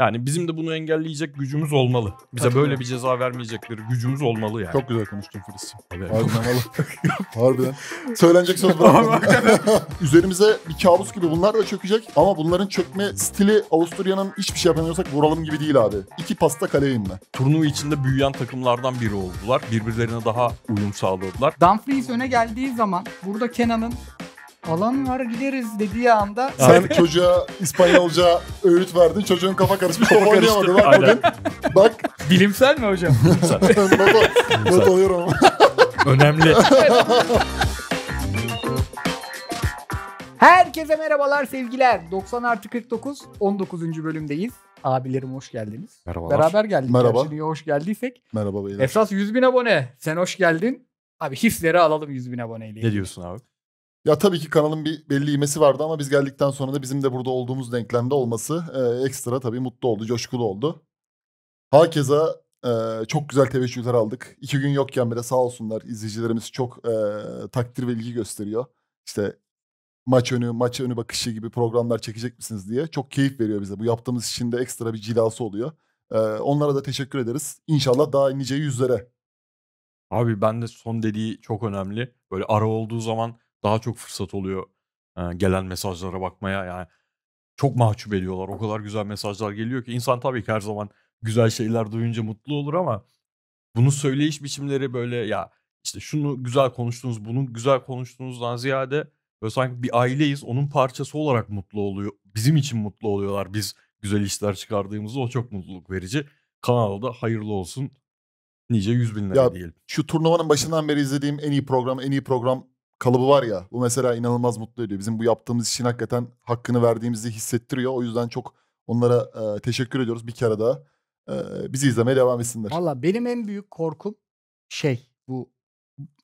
Yani bizim de bunu engelleyecek gücümüz olmalı. Bize böyle bir ceza vermeyecekleri gücümüz olmalı yani. Çok güzel konuştun Filiz. Evet. Harbiden. Harbiden. Söylenecek söz bırakmadım. Üzerimize bir kabus gibi bunlar da çökecek. Ama bunların çökme stili Avusturya'nın hiçbir şey yapamıyorsak vuralım gibi değil abi. İki pasta kaleyim ben. Turnuva içinde büyüyen takımlardan biri oldular. Birbirlerine daha uyum sağladılar. Dumfries öne geldiği zaman burada Kenan'ın alan var gideriz dediği anda Sen çocuğa İspanyolca öğüt verdin. Çocuğun kafa karışmış. Kafa karıştı. oynayamadı. Bak bugün. Bak. bilimsel mi hocam? not, not alıyorum. Önemli. Herkese merhabalar sevgiler. 90 artı 49 19. bölümdeyiz. Abilerim hoş geldiniz. Merhabalar. Beraber geldik. Merhaba. Gerçi niye hoş geldiysek. Merhaba beyler. Esas 100 bin abone. Sen hoş geldin. Abi hisleri alalım 100 bin aboneyle. Ne diyorsun abi? Ya tabii ki kanalın bir belli imesi vardı ama biz geldikten sonra da bizim de burada olduğumuz denklemde olması e, ekstra tabii mutlu oldu, coşkulu oldu. Hakeza e, çok güzel teveccühler aldık. İki gün yokken bile sağ olsunlar izleyicilerimiz çok e, takdir ve ilgi gösteriyor. İşte maç önü, maç önü bakışı gibi programlar çekecek misiniz diye çok keyif veriyor bize. Bu yaptığımız işin de ekstra bir cilası oluyor. E, onlara da teşekkür ederiz. İnşallah daha nice yüzlere. Abi ben de son dediği çok önemli. Böyle ara olduğu zaman daha çok fırsat oluyor e, gelen mesajlara bakmaya. Yani çok mahcup ediyorlar. O kadar güzel mesajlar geliyor ki insan tabii ki her zaman güzel şeyler duyunca mutlu olur ama bunu söyleyiş biçimleri böyle ya işte şunu güzel konuştunuz, bunu güzel konuştuğunuzdan ziyade böyle sanki bir aileyiz. Onun parçası olarak mutlu oluyor. Bizim için mutlu oluyorlar. Biz güzel işler çıkardığımızda o çok mutluluk verici. Kanalda hayırlı olsun. Nice yüz binlere Ya, diyelim. şu turnuvanın başından beri izlediğim en iyi program, en iyi program kalıbı var ya. Bu mesela inanılmaz mutlu ediyor. Bizim bu yaptığımız işin hakikaten hakkını verdiğimizi hissettiriyor. O yüzden çok onlara e, teşekkür ediyoruz bir kere daha. E, bizi izlemeye devam etsinler. Valla benim en büyük korkum şey bu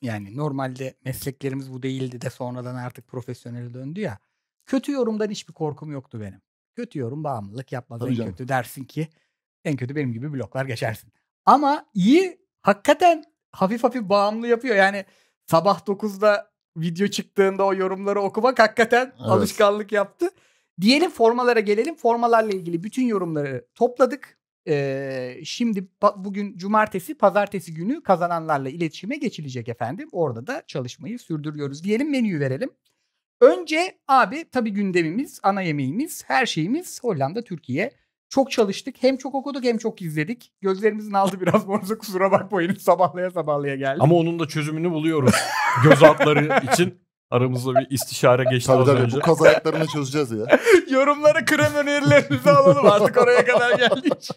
yani normalde mesleklerimiz bu değildi de sonradan artık profesyonel döndü ya. Kötü yorumdan hiçbir korkum yoktu benim. Kötü yorum bağımlılık yapmaz. Tabii en canım. kötü dersin ki en kötü benim gibi bloklar geçersin. Ama iyi hakikaten hafif hafif bağımlı yapıyor. Yani sabah 9'da video çıktığında o yorumları okumak hakikaten Evet. alışkanlık yaptı. Diyelim formalara gelelim. Formalarla ilgili bütün yorumları topladık. Ee, şimdi bugün cumartesi, pazartesi günü kazananlarla iletişime geçilecek efendim. Orada da çalışmayı sürdürüyoruz. Diyelim menüyü verelim. Önce abi tabii gündemimiz, ana yemeğimiz, her şeyimiz Hollanda, Türkiye. Çok çalıştık. Hem çok okuduk hem çok izledik. Gözlerimizin aldı biraz morza kusura bakmayın. Sabahlaya sabahlaya geldik. Ama onun da çözümünü buluyoruz. Göz altları için aramızda bir istişare geçti Tabii az tabii önce. bu kaz ayaklarını çözeceğiz ya. Yorumlara krem önerilerinizi alalım artık oraya kadar geldik.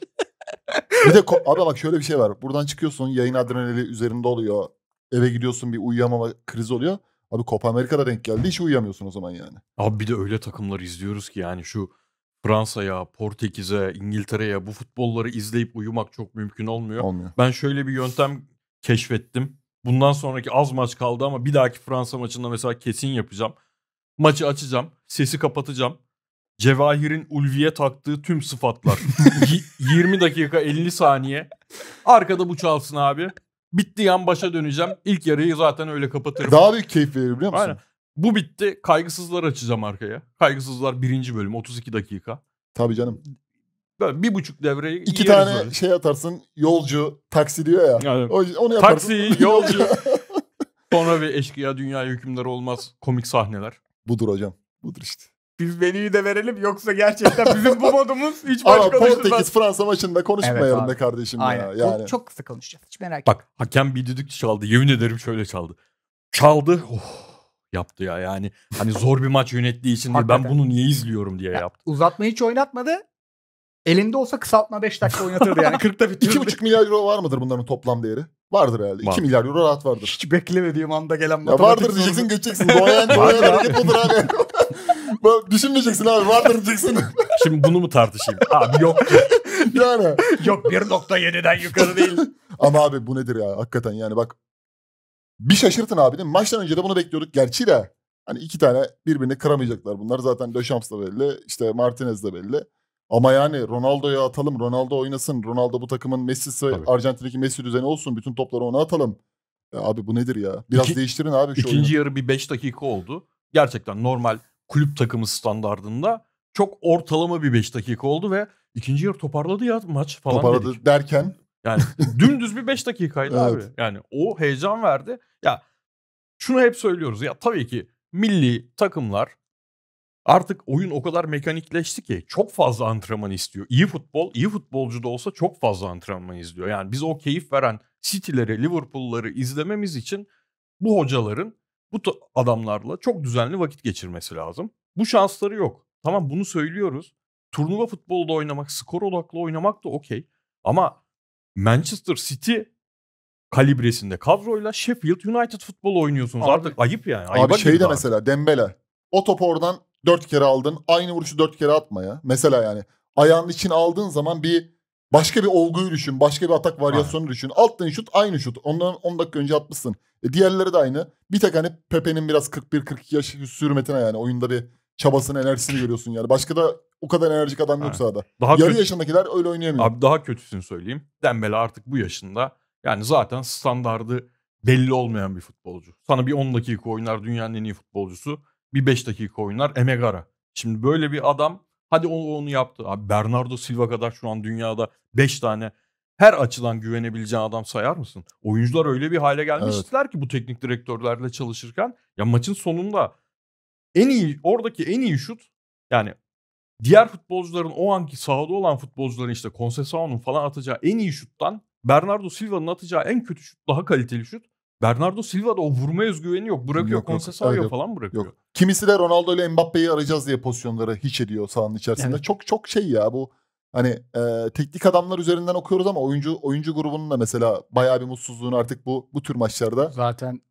Bir de abi bak şöyle bir şey var. Buradan çıkıyorsun yayın adrenali üzerinde oluyor. Eve gidiyorsun bir uyuyamama krizi oluyor. Abi Copa Amerika'da denk geldi hiç uyuyamıyorsun o zaman yani. Abi bir de öyle takımlar izliyoruz ki yani şu Fransa'ya, Portekiz'e, İngiltere'ye bu futbolları izleyip uyumak çok mümkün olmuyor. Olmuyor. Ben şöyle bir yöntem keşfettim. Bundan sonraki az maç kaldı ama bir dahaki Fransa maçında mesela kesin yapacağım. Maçı açacağım, sesi kapatacağım. Cevahir'in Ulvi'ye taktığı tüm sıfatlar. Y- 20 dakika 50 saniye. Arkada bu çalsın abi. Bittiği an başa döneceğim. İlk yarıyı zaten öyle kapatırım. Daha büyük keyif verir biliyor musun? Aynen. Bu bitti. Kaygısızlar açacağım arkaya. Kaygısızlar birinci bölüm 32 dakika. Tabii canım. Böyle bir buçuk devreyi İki tane böyle. şey atarsın yolcu taksi diyor ya. Yani O, onu yaparsın. taksi, yolcu. Sonra bir eşkıya dünya hükümdarı olmaz komik sahneler. Budur hocam. Budur işte. Biz menüyü de verelim yoksa gerçekten bizim bu modumuz hiç Ama başka Portekiz Fransa maçında konuşmayalım Evet be kardeşim Aynen. ya. Yani. Çok, çok kısa konuşacağız. Hiç merak etme. Bak hakem bir düdük çaldı. Yemin ederim şöyle çaldı. Çaldı. Oh, yaptı ya yani. Hani zor bir maç yönettiği için değil. Ben bunu niye izliyorum diye yaptı. Uzatma hiç oynatmadı. Elinde olsa kısaltma 5 dakika oynatırdı yani. 40'ta bitiyordu. 2,5 milyar euro var mıdır bunların toplam değeri? Vardır herhalde. Var. 2 milyar euro rahat vardır. Hiç beklemediğim anda gelen Ya matematik vardır sorusu. diyeceksin geçeceksin. Doğayan doğayan hareket budur abi. Düşünmeyeceksin abi vardır diyeceksin. Şimdi bunu mu tartışayım? Abi yok. yani. Yok 1.7'den yukarı değil. Ama abi bu nedir ya hakikaten yani bak. Bir şaşırtın abi değil mi? Maçtan önce de bunu bekliyorduk. Gerçi de hani iki tane birbirini kıramayacaklar bunlar. Zaten Deschamps da belli. işte Martinez de belli. Ama yani Ronaldo'ya atalım. Ronaldo oynasın. Ronaldo bu takımın Messi'si. Arjantin'deki Messi düzeni olsun. Bütün topları ona atalım. Ya abi bu nedir ya? Biraz İki- değiştirin abi şu İkinci oyunu. yarı bir 5 dakika oldu. Gerçekten normal kulüp takımı standardında çok ortalama bir 5 dakika oldu ve ikinci yarı toparladı ya maç falan Toparladı dedik. derken Yani dümdüz bir 5 dakikaydı Evet. abi. Yani o heyecan verdi. Ya şunu hep söylüyoruz. Ya tabii ki milli takımlar artık oyun o kadar mekanikleşti ki çok fazla antrenman istiyor. İyi futbol, iyi futbolcu da olsa çok fazla antrenman izliyor. Yani biz o keyif veren City'leri, Liverpool'ları izlememiz için bu hocaların bu adamlarla çok düzenli vakit geçirmesi lazım. Bu şansları yok. Tamam bunu söylüyoruz. Turnuva futbolda oynamak, skor odaklı oynamak da okey. Ama Manchester City kalibresinde kadroyla Sheffield United futbol oynuyorsunuz. Abi- Artık ayıp yani. Ayıba abi şey de mesela Dembele. O topu oradan dört kere aldın. Aynı vuruşu dört kere atma ya. Mesela yani ayağının içine aldığın zaman bir başka bir olguyu düşün. Başka bir atak varyasyonu düşün. Alttan şut aynı şut. Ondan 10 dakika önce atmışsın. E diğerleri de aynı. Bir tek hani Pepe'nin biraz 41-42 yaş sürmetine yani oyunda bir çabasını enerjisini görüyorsun yani. Başka da o kadar enerjik adam yok sahada. Daha Yarı kötü, yaşındakiler öyle oynayamıyor. abi daha kötüsünü söyleyeyim. Dembele artık bu yaşında. Yani zaten standardı belli olmayan bir futbolcu. Sana bir 10 dakika oynar dünyanın en iyi futbolcusu. Bir 5 dakika oynar Emegara. Şimdi böyle bir adam hadi o onu yaptı. Abi Bernardo Silva kadar şu an dünyada 5 tane her açıdan güvenebileceğin adam sayar mısın? Oyuncular öyle bir hale gelmiştiler ki bu teknik direktörlerle çalışırken ya maçın sonunda en iyi oradaki en iyi şut yani diğer futbolcuların o anki sahada olan futbolcuların işte Conceição'nun falan atacağı en iyi şuttan Bernardo Silva'nın atacağı en kötü şut daha kaliteli şut. Bernardo Silva'da o vurma özgüveni yok. Bırakıyor. Conceição'ya falan bırakıyor. Yok. Kimisi de Ronaldo ile Mbappe'yi arayacağız diye pozisyonları hiç ediyor sahanın içerisinde. Evet. Çok çok şey ya bu hani e, teknik adamlar üzerinden okuyoruz ama oyuncu oyuncu grubunun da mesela bayağı bir mutsuzluğunu artık bu bu tür maçlarda Zaten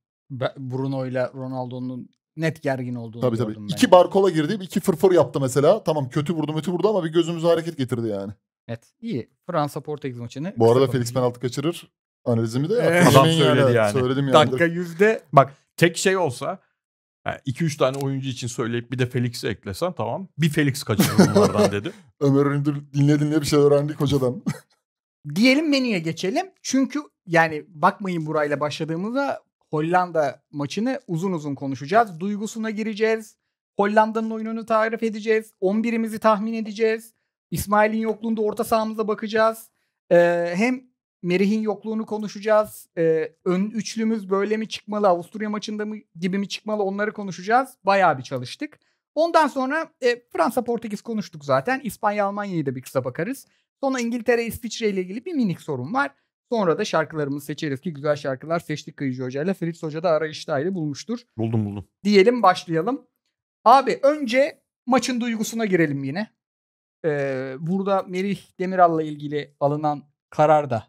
Bruno ile Ronaldo'nun net gergin olduğunu tabii tabii. gördüm ben. İki barkola girdi, iki fırfır yaptı mesela. Tamam kötü vurdu, kötü vurdu ama bir gözümüze hareket getirdi yani. Evet. İyi. Fransa Portekiz maçını. Bu arada Felix penaltı kaçırır. Analizimi de Evet. yaptım. Adam söyledi yani. Söyledim yani. Dakika yüzde Bak tek şey olsa 2-3 tane oyuncu için söyleyip bir de Felix'i eklesen tamam. Bir Felix kaçırır bunlardan dedi. Ömer Öndür dinle dinle bir şey öğrendik hocadan. Diyelim menüye geçelim. Çünkü yani bakmayın burayla başladığımızda Hollanda maçını uzun uzun konuşacağız. Duygusuna gireceğiz. Hollanda'nın oyununu tarif edeceğiz. 11'imizi tahmin edeceğiz. İsmail'in yokluğunda orta sahamıza bakacağız. Ee, hem Merih'in yokluğunu konuşacağız. Ee, ön üçlümüz böyle mi çıkmalı? Avusturya maçında mı gibi mi çıkmalı? Onları konuşacağız. Bayağı bir çalıştık. Ondan sonra e, Fransa Portekiz konuştuk zaten. İspanya Almanya'yı da bir kısa bakarız. Sonra İngiltere İsviçre ile ilgili bir minik sorun var. Sonra da şarkılarımızı seçeriz ki güzel şarkılar seçtik Kıyıcı Hoca ile. Fritz Hoca da arayıştaydı bulmuştur. Buldum buldum. Diyelim başlayalım. Abi önce maçın duygusuna girelim yine. Ee, burada Merih Demiral'la ilgili alınan karar da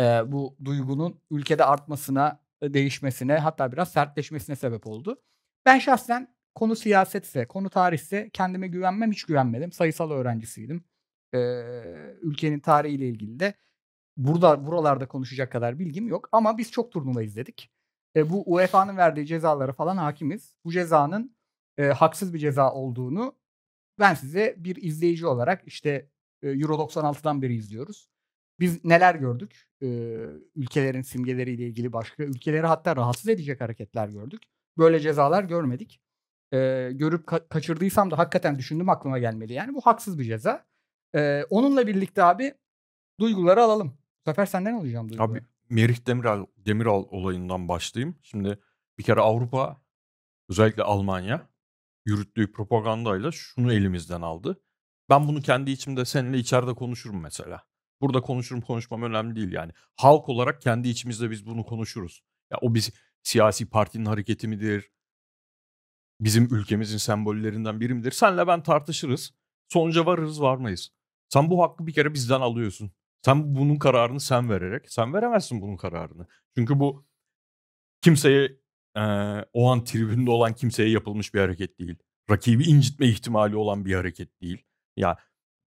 e, bu duygunun ülkede artmasına, e, değişmesine hatta biraz sertleşmesine sebep oldu. Ben şahsen konu siyasetse, konu tarihse kendime güvenmem hiç güvenmedim. Sayısal öğrencisiydim. Ee, ülkenin tarihiyle ilgili de burada buralarda konuşacak kadar bilgim yok ama biz çok turnuva izledik. E, bu UEFA'nın verdiği cezalara falan hakimiz. Bu cezanın e, haksız bir ceza olduğunu ben size bir izleyici olarak işte e, Euro 96'dan beri izliyoruz. Biz neler gördük? E, ülkelerin simgeleriyle ilgili başka ülkeleri hatta rahatsız edecek hareketler gördük. Böyle cezalar görmedik. E, görüp ka- kaçırdıysam da hakikaten düşündüm aklıma gelmeli. Yani bu haksız bir ceza. E, onunla birlikte abi duyguları alalım. Bu sefer senden alacağım duyguları. Abi Merih Demiral, Demiral olayından başlayayım. Şimdi bir kere Avrupa özellikle Almanya yürüttüğü propagandayla şunu elimizden aldı. Ben bunu kendi içimde seninle içeride konuşurum mesela. Burada konuşurum konuşmam önemli değil yani. Halk olarak kendi içimizde biz bunu konuşuruz. Ya o bir siyasi partinin hareketi midir? Bizim ülkemizin sembollerinden biri midir? Senle ben tartışırız. Sonuca varırız varmayız. Sen bu hakkı bir kere bizden alıyorsun. Sen bunun kararını sen vererek. Sen veremezsin bunun kararını. Çünkü bu kimseye eee, o an tribünde olan kimseye yapılmış bir hareket değil. Rakibi incitme ihtimali olan bir hareket değil. Ya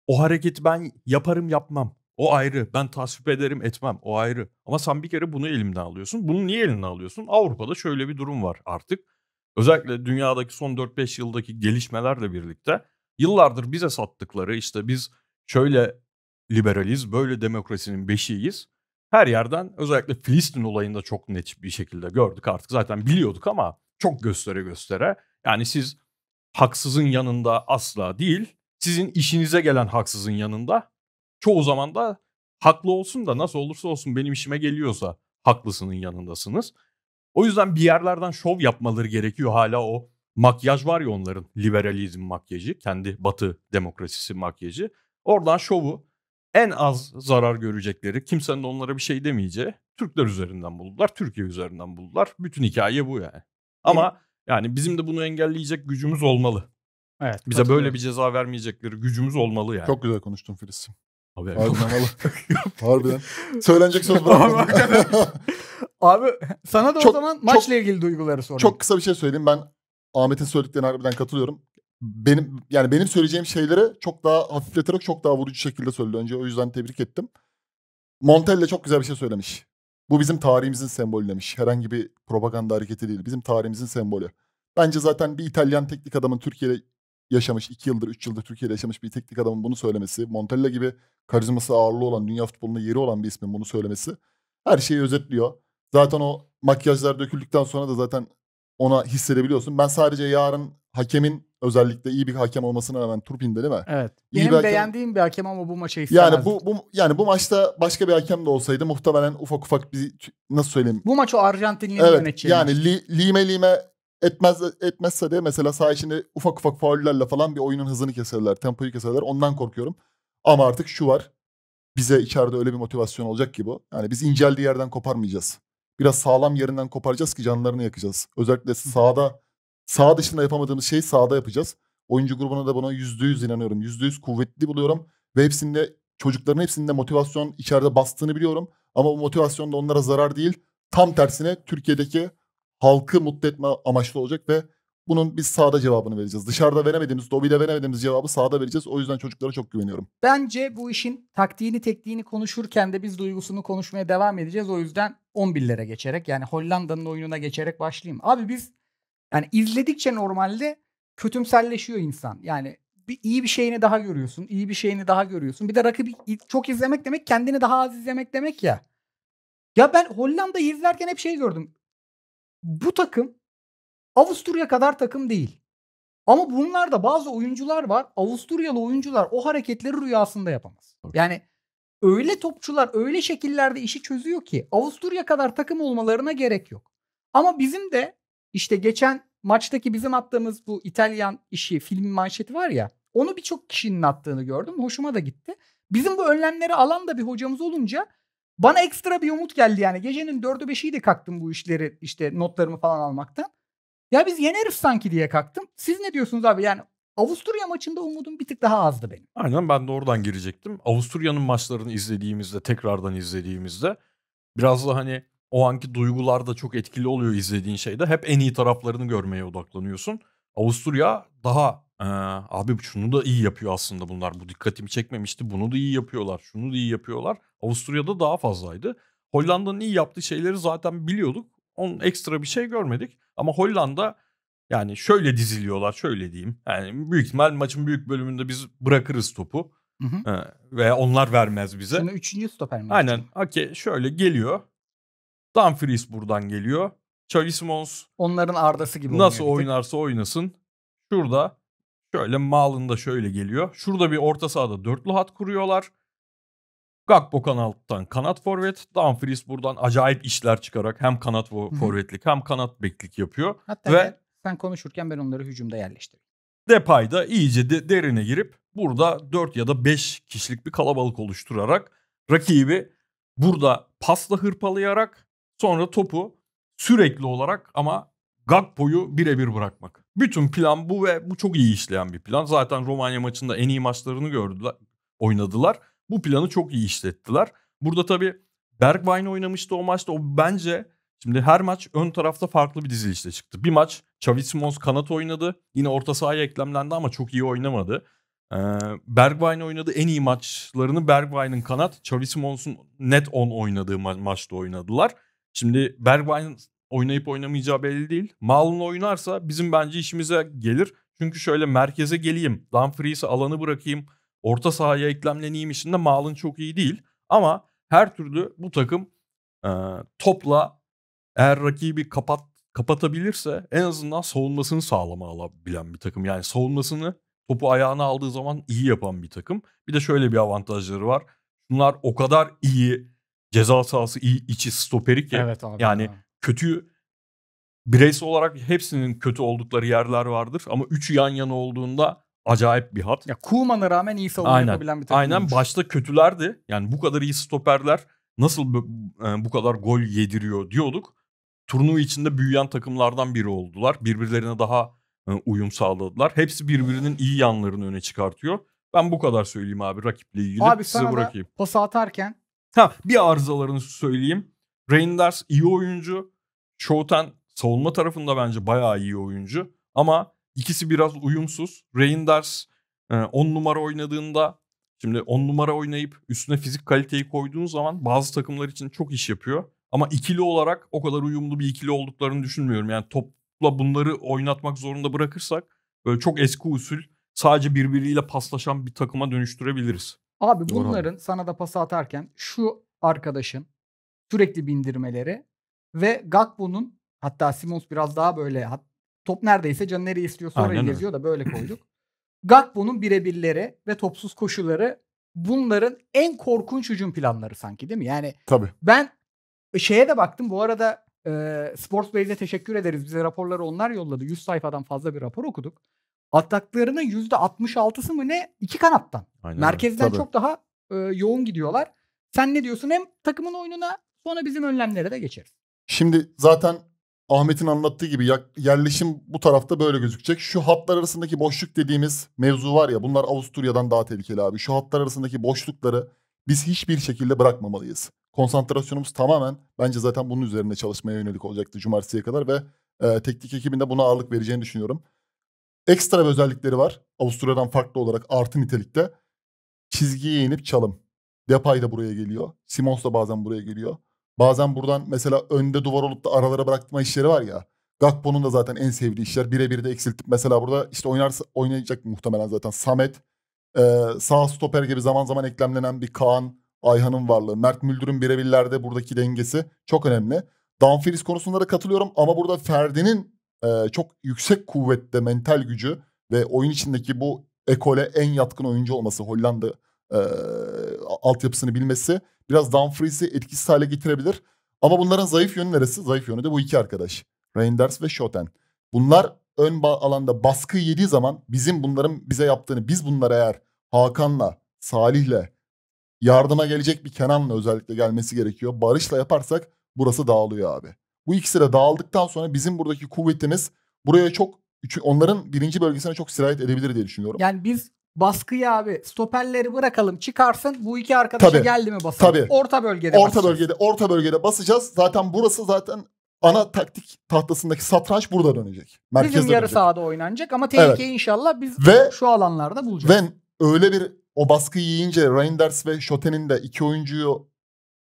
o hareketi ben yaparım yapmam. O ayrı. Ben tasvip ederim etmem. O ayrı. Ama sen bir kere bunu elimden alıyorsun. Bunu niye elinden alıyorsun? Avrupa'da şöyle bir durum var artık. Özellikle dünyadaki son 4-5 yıldaki gelişmelerle birlikte yıllardır bize sattıkları işte biz şöyle liberaliz, böyle demokrasinin beşiğiyiz. Her yerden özellikle Filistin olayında çok net bir şekilde gördük artık. Zaten biliyorduk ama çok göstere göstere. Yani siz haksızın yanında asla değil, sizin işinize gelen haksızın yanında çoğu zaman da haklı olsun da nasıl olursa olsun benim işime geliyorsa haklısının yanındasınız. O yüzden bir yerlerden şov yapmaları gerekiyor hala o makyaj var ya onların liberalizm makyajı kendi batı demokrasisi makyajı. Oradan şovu en az zarar görecekleri kimsenin de onlara bir şey demeyeceği Türkler üzerinden buldular. Türkiye üzerinden buldular. Bütün hikaye bu yani. Ama yani bizim de bunu engelleyecek gücümüz olmalı. Evet. Bize böyle bir ceza vermeyecekleri gücümüz olmalı yani. Çok güzel konuştun Filiz. Abi, Harbiden valla. Harbiden. Söylenecek söz bırakmadım. Abi sana da o Çok- zaman çok- maçla ilgili duyguları sorayım. Çok kısa bir şey söyleyeyim. Ben Ahmet'in söylediklerine harbiden katılıyorum. Benim yani benim söyleyeceğim şeyleri çok daha hafifleterek çok daha vurucu şekilde söyledi önce. O yüzden tebrik ettim. Montella çok güzel bir şey söylemiş. Bu bizim tarihimizin sembolü demiş. Herhangi bir propaganda hareketi değil. Bizim tarihimizin sembolü. Bence zaten bir İtalyan teknik adamın Türkiye'de yaşamış, 2 yıldır, 3 yıldır Türkiye'de yaşamış bir teknik adamın bunu söylemesi, Montella gibi karizması ağırlığı olan, dünya futbolunda yeri olan bir ismin bunu söylemesi her şeyi özetliyor. Zaten o makyajlar döküldükten sonra da zaten ona hissedebiliyorsun. Ben sadece yarın hakemin özellikle iyi bir hakem olmasına rağmen Turpin'de değil mi? Evet. İyi Benim bir hakem- beğendiğim bir hakem ama bu maça istemezdim. Yani bu, bu yani bu maçta başka bir hakem de olsaydı muhtemelen ufak ufak bir nasıl söyleyeyim? Bu maç o Arjantinli'nin Evet yani li, lime lime etmez etmezse de mesela saha içinde ufak ufak faullerle falan bir oyunun hızını keserler, tempoyu keserler. Ondan korkuyorum. Ama artık şu var. Bize içeride öyle bir motivasyon olacak ki bu. Yani biz inceldiği yerden koparmayacağız. Biraz sağlam yerinden koparacağız ki canlarını yakacağız. Özellikle sağda sağ dışında yapamadığımız şeyi sağda yapacağız. Oyuncu grubuna da buna yüzde yüz inanıyorum. Yüzde yüz kuvvetli buluyorum. Ve hepsinde çocukların hepsinde motivasyon içeride bastığını biliyorum. Ama bu motivasyon da onlara zarar değil. Tam tersine Türkiye'deki halkı mutlu etme amaçlı olacak ve bunun biz sahada cevabını vereceğiz. Dışarıda veremediğimiz, lobide veremediğimiz cevabı sahada vereceğiz. O yüzden çocuklara çok güveniyorum. Bence bu işin taktiğini tekniğini konuşurken de biz duygusunu konuşmaya devam edeceğiz. O yüzden 11'lere geçerek yani Hollanda'nın oyununa geçerek başlayayım. Abi biz yani izledikçe normalde kötümselleşiyor insan. Yani bir iyi bir şeyini daha görüyorsun, iyi bir şeyini daha görüyorsun. Bir de rakibi çok izlemek demek kendini daha az izlemek demek ya. Ya ben Hollanda'yı izlerken hep şey gördüm. Bu takım Avusturya kadar takım değil. Ama bunlarda bazı oyuncular var. Avusturyalı oyuncular o hareketleri rüyasında yapamaz. Yani öyle topçular öyle şekillerde işi çözüyor ki Avusturya kadar takım olmalarına gerek yok. Ama bizim de işte geçen maçtaki bizim attığımız bu İtalyan işi film manşeti var ya onu birçok kişinin attığını gördüm. Hoşuma da gitti. Bizim bu önlemleri alan da bir hocamız olunca bana ekstra bir umut geldi yani. Gecenin dördü beşiydi kalktım bu işleri işte notlarımı falan almaktan. Ya biz yeneriz sanki diye kalktım. Siz ne diyorsunuz abi? Yani Avusturya maçında umudum bir tık daha azdı benim. Aynen ben de oradan girecektim. Avusturya'nın maçlarını izlediğimizde, tekrardan izlediğimizde biraz da hani o anki duygular da çok etkili oluyor izlediğin şeyde. Hep en iyi taraflarını görmeye odaklanıyorsun. Avusturya daha "Ee, abi şunu da iyi yapıyor aslında bunlar. Bu dikkatimi çekmemişti. Bunu da iyi yapıyorlar. Şunu da iyi yapıyorlar. Avusturya'da daha fazlaydı. Hollanda'nın iyi yaptığı şeyleri zaten biliyorduk. Onun ekstra bir şey görmedik. Ama Hollanda yani şöyle diziliyorlar şöyle diyeyim. Yani büyük ihtimal maçın büyük bölümünde biz bırakırız topu. Hı hı. Ee, veya onlar vermez bize. Şunu üçüncü stoper mi? Aynen. Okey şöyle geliyor. Dumfries buradan geliyor. Xavi Simons Onların ardası gibi nasıl oynuyor oynarsa oynasın. Şurada şöyle Malın da şöyle geliyor. Şurada bir orta sahada dörtlü hat kuruyorlar. Gakpo kanattan kanat forvet. Dumfries buradan acayip işler çıkarak hem kanat forvetlik hem kanat beklik yapıyor. Hatta Ve- sen konuşurken ben onları hücumda yerleştireyim. Depay da iyice de derine girip burada 4 ya da 5 kişilik bir kalabalık oluşturarak rakibi burada pasla hırpalayarak sonra topu sürekli olarak ama Gakpo'yu birebir bırakmak. Bütün plan bu ve bu çok iyi işleyen bir plan. Zaten Romanya maçında en iyi maçlarını gördüler, oynadılar. Bu planı çok iyi işlettiler. Burada tabii Bergwijn oynamıştı o maçta. O bence Şimdi her maç ön tarafta farklı bir dizilişte çıktı. Bir maç Xavi Simons kanat oynadı. Yine orta sahaya eklemlendi ama çok iyi oynamadı. Ee, Bergwijn oynadı. En iyi maçlarını Bergwijn'in kanat, Xavi Simons'un net 10 oynadığı ma- maçta oynadılar. Şimdi Bergwijn oynayıp oynamayacağı belli değil. Malum oynarsa bizim bence işimize gelir. Çünkü şöyle merkeze geleyim, Dumfries'e alanı bırakayım, orta sahaya eklemleneyim işinde Malın çok iyi değil. Ama her türlü bu takım e, topla eğer rakibi kapat kapatabilirse en azından savunmasını sağlama alabilen bir takım. Yani savunmasını topu ayağına aldığı zaman iyi yapan bir takım. Bir de şöyle bir avantajları var. Bunlar o kadar iyi ceza sahası iyi içi stoperi ki Evet abi. yani kötü bireysel olarak hepsinin kötü oldukları yerler vardır ama üçü yan yana olduğunda acayip bir hat. ya Kuman'a rağmen iyi savunma Aynen. yapabilen bir takım. Aynen olmuş. başta kötülerdi. Yani bu kadar iyi stoperler nasıl bu, e, bu kadar gol yediriyor diyorduk. Turnuva içinde büyüyen takımlardan biri oldular. Birbirlerine daha e, uyum sağladılar. Hepsi birbirinin iyi yanlarını öne çıkartıyor. Ben bu kadar söyleyeyim abi rakiple ilgili. Abi Size sana bırakayım. da pası atarken Ha bir arızalarını söyleyeyim. Reinders iyi oyuncu. Shoten savunma tarafında bence bayağı iyi oyuncu. Ama ikisi biraz uyumsuz. Reinders 10 numara oynadığında şimdi 10 numara oynayıp üstüne fizik kaliteyi koyduğun zaman bazı takımlar için çok iş yapıyor. Ama ikili olarak o kadar uyumlu bir ikili olduklarını düşünmüyorum. Yani topla bunları oynatmak zorunda bırakırsak böyle çok eski usul sadece birbiriyle paslaşan bir takıma dönüştürebiliriz. Abi Doğru bunların sana da pası atarken şu arkadaşın sürekli bindirmeleri ve Gakpo'nun hatta Simons biraz daha böyle top neredeyse canı nereye istiyorsa orayı Aynen geziyor da böyle koyduk. Gakpo'nun birebirleri ve topsuz koşuları bunların en korkunç hücum planları sanki değil mi? Yani Tabii. ben şeye de baktım bu arada e, Sportsbase'e teşekkür ederiz. Bize raporları onlar yolladı. 100 sayfadan fazla bir rapor okuduk. Ataklarının %66'sı mı ne? iki kanattan. Aynen. Merkezden Tabii. çok daha e, yoğun gidiyorlar. Sen ne diyorsun? Hem takımın oyununa sonra bizim önlemlere de geçeriz. Şimdi zaten Ahmet'in anlattığı gibi yerleşim bu tarafta böyle gözükecek. Şu hatlar arasındaki boşluk dediğimiz mevzu var ya bunlar Avusturya'dan daha tehlikeli abi. Şu hatlar arasındaki boşlukları biz hiçbir şekilde bırakmamalıyız. Konsantrasyonumuz tamamen bence zaten bunun üzerine çalışmaya yönelik olacaktı cumartesiye kadar ve e, teknik ekibinde buna ağırlık vereceğini düşünüyorum. Ekstra bir özellikleri var. Avusturya'dan farklı olarak artı nitelikte. Çizgiye inip çalım. Depay da buraya geliyor. Simons da bazen buraya geliyor. Bazen buradan mesela önde duvar olup da aralara bıraktırma işleri var ya. Gakpo'nun da zaten en sevdiği işler. Birebir de eksiltip mesela burada işte oynarsa oynayacak muhtemelen zaten Samet. e, sağ stoper gibi zaman zaman eklemlenen bir Kaan Ayhan'ın varlığı. Mert Müldür'ün birebirlerde buradaki dengesi çok önemli. Dumfries konusunda da katılıyorum ama burada Ferdi'nin e, çok yüksek kuvvette mental gücü ve oyun içindeki bu ekole en yatkın oyuncu olması Hollanda e, altyapısını bilmesi biraz Dumfries'i etkisiz hale getirebilir. Ama bunların zayıf yönü neresi? Zayıf yönü de bu iki arkadaş. Reinders ve Schoten. Bunlar ön ba- alanda baskı yediği zaman bizim bunların bize yaptığını biz bunlara eğer Hakan'la, Salih'le yardıma gelecek bir Kenan'la özellikle gelmesi gerekiyor. Barış'la yaparsak burası dağılıyor abi. Bu ikisi de dağıldıktan sonra bizim buradaki kuvvetimiz buraya çok onların birinci bölgesine çok sirayet edebilir diye düşünüyorum. Yani biz baskıyı abi stoperleri bırakalım çıkarsın. Bu iki arkadaşa Tabii. geldi mi basalım. Tabii. Orta bölgede orta basacağız. bölgede orta bölgede basacağız. Zaten burası zaten ana taktik tahtasındaki satranç burada dönecek. Merkezde Bizim yarı dönecek. sahada oynanacak ama tehlikeyi inşallah biz Ve- şu alanlarda bulacağız. Ve öyle bir o baskıyı yiyince Reinders ve Schoten'in de iki oyuncuyu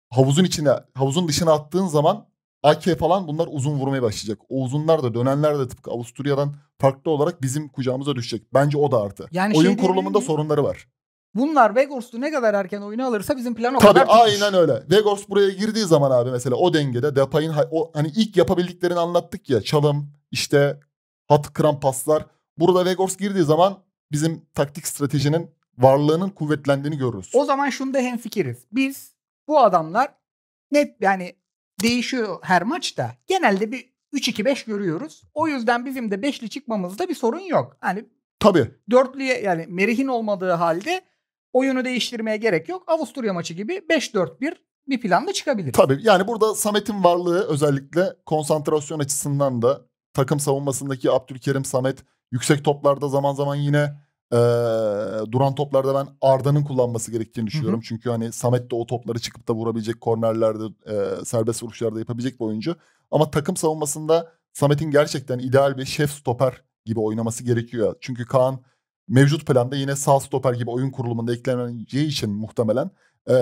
havuzun içine, havuzun dışına attığın zaman AK falan bunlar uzun vurmaya başlayacak. O uzunlar da dönenler de tıpkı Avusturya'dan farklı olarak bizim kucağımıza düşecek. Bence o da artı. Yani Oyun şey kurulumunda sorunları var. Bunlar Weghorst'u ne kadar erken oyuna alırsa bizim plan o Tabii kadar tutmuş. aynen öyle. Vegors buraya girdiği zaman abi mesela o dengede Depay'ın o hani ilk yapabildiklerini anlattık ya. Çalım, işte hat kıran paslar. Burada Vegors girdiği zaman bizim taktik stratejinin varlığının kuvvetlendiğini görürüz. O zaman şunda hemfikiriz. Biz bu adamlar net yani değişiyor her maçta. Genelde bir 3-2-5 görüyoruz. O yüzden bizim de beşli çıkmamızda bir sorun yok. Hani Tabii. dörtlüye yani Merih'in olmadığı halde oyunu değiştirmeye gerek yok. Avusturya maçı gibi 5-4-1 bir planla çıkabilir. Tabii yani burada Samet'in varlığı özellikle konsantrasyon açısından da takım savunmasındaki Abdülkerim Samet yüksek toplarda zaman zaman yine eee, duran toplarda ben Arda'nın kullanması gerektiğini düşünüyorum. Çünkü hani Samet de o topları çıkıp da vurabilecek kornerlerde eee, serbest vuruşlarda yapabilecek bir oyuncu. Ama takım savunmasında Samet'in gerçekten ideal bir şef stoper gibi oynaması gerekiyor. Çünkü Kaan mevcut planda yine sağ stoper gibi oyun kurulumunda ekleneceği için muhtemelen ee,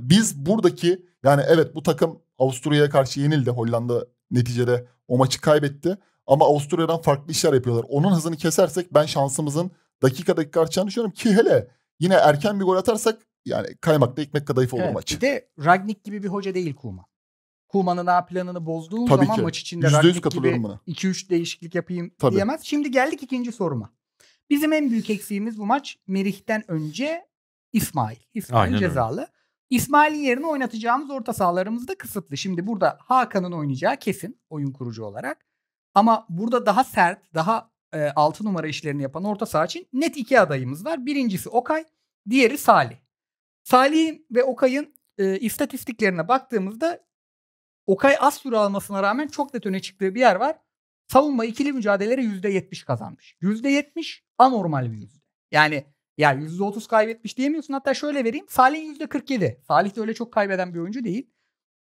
biz buradaki yani evet bu takım Avusturya'ya karşı yenildi. Hollanda neticede o maçı kaybetti. Ama Avusturya'dan farklı işler yapıyorlar. Onun hızını kesersek ben şansımızın dakika dakika artacağını düşünüyorum. Ki hele yine erken bir gol atarsak yani kaymakta ekmek kadayıf olur Evet, maç. Bir de Ragnik gibi bir hoca değil Kuma. Kuma'nın A planını bozduğun Tabii zaman ki. maç içinde %100 Ragnik gibi buna. 2-3 değişiklik yapayım Tabii. diyemez. Şimdi geldik ikinci soruma. Bizim en büyük eksiğimiz bu maç Merih'ten önce İsmail. İsmail Aynen öyle. cezalı. İsmail'in yerine oynatacağımız orta sahalarımız da kısıtlı. Şimdi burada Hakan'ın oynayacağı kesin oyun kurucu olarak. Ama burada daha sert, daha e, 6 numara işlerini yapan orta saha için net iki adayımız var. Birincisi Okay, diğeri Salih. Salih'in ve Okay'ın e, istatistiklerine baktığımızda Okay az süre almasına rağmen çok net öne çıktığı bir yer var. Savunma ikili mücadeleleri %70 kazanmış. %70 anormal bir yüzde. Yani ya %30 kaybetmiş diyemiyorsun. Hatta şöyle vereyim. Salih'in %47. Salih de öyle çok kaybeden bir oyuncu değil.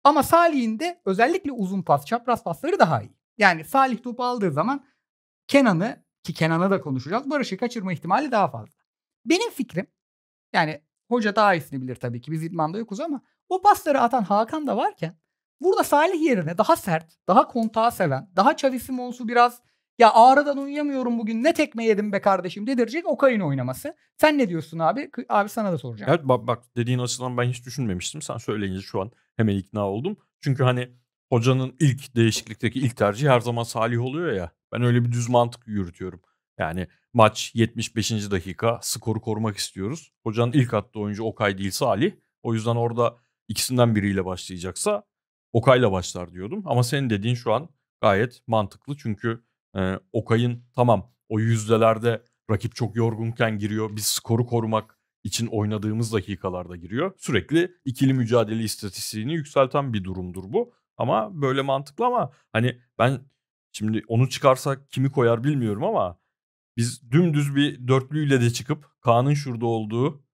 Ama Salih'in de özellikle uzun pas, çapraz pasları daha iyi. Yani Salih topu aldığı zaman Kenan'ı ki Kenan'a da konuşacağız. Barış'ı kaçırma ihtimali daha fazla. Benim fikrim yani hoca daha iyisini bilir tabii ki biz idmanda yokuz ama o pasları atan Hakan da varken burada Salih yerine daha sert, daha kontağı seven, daha Xavi Simons'u biraz ya ağrıdan uyuyamıyorum bugün ne tekme yedim be kardeşim dedirecek Okay'ın oynaması. Sen ne diyorsun abi? Abi sana da soracağım. Evet bak, bak dediğin açıdan ben hiç düşünmemiştim. Sen söyleyince şu an hemen ikna oldum. Çünkü hani hocanın ilk değişiklikteki ilk tercihi her zaman Salih oluyor ya. Ben öyle bir düz mantık yürütüyorum. Yani maç 75. dakika skoru korumak istiyoruz. Hocanın ilk attığı oyuncu Okay değil Salih. O yüzden orada ikisinden biriyle başlayacaksa Okay'la başlar diyordum. Ama senin dediğin şu an gayet mantıklı. Çünkü e, Okay'ın tamam o yüzdelerde rakip çok yorgunken giriyor. Biz skoru korumak için oynadığımız dakikalarda giriyor. Sürekli ikili mücadele istatistiğini yükselten bir durumdur bu. Ama böyle mantıklı ama hani ben şimdi onu çıkarsak kimi koyar bilmiyorum ama biz dümdüz bir dörtlüyle de çıkıp Kaan'ın şurada olduğu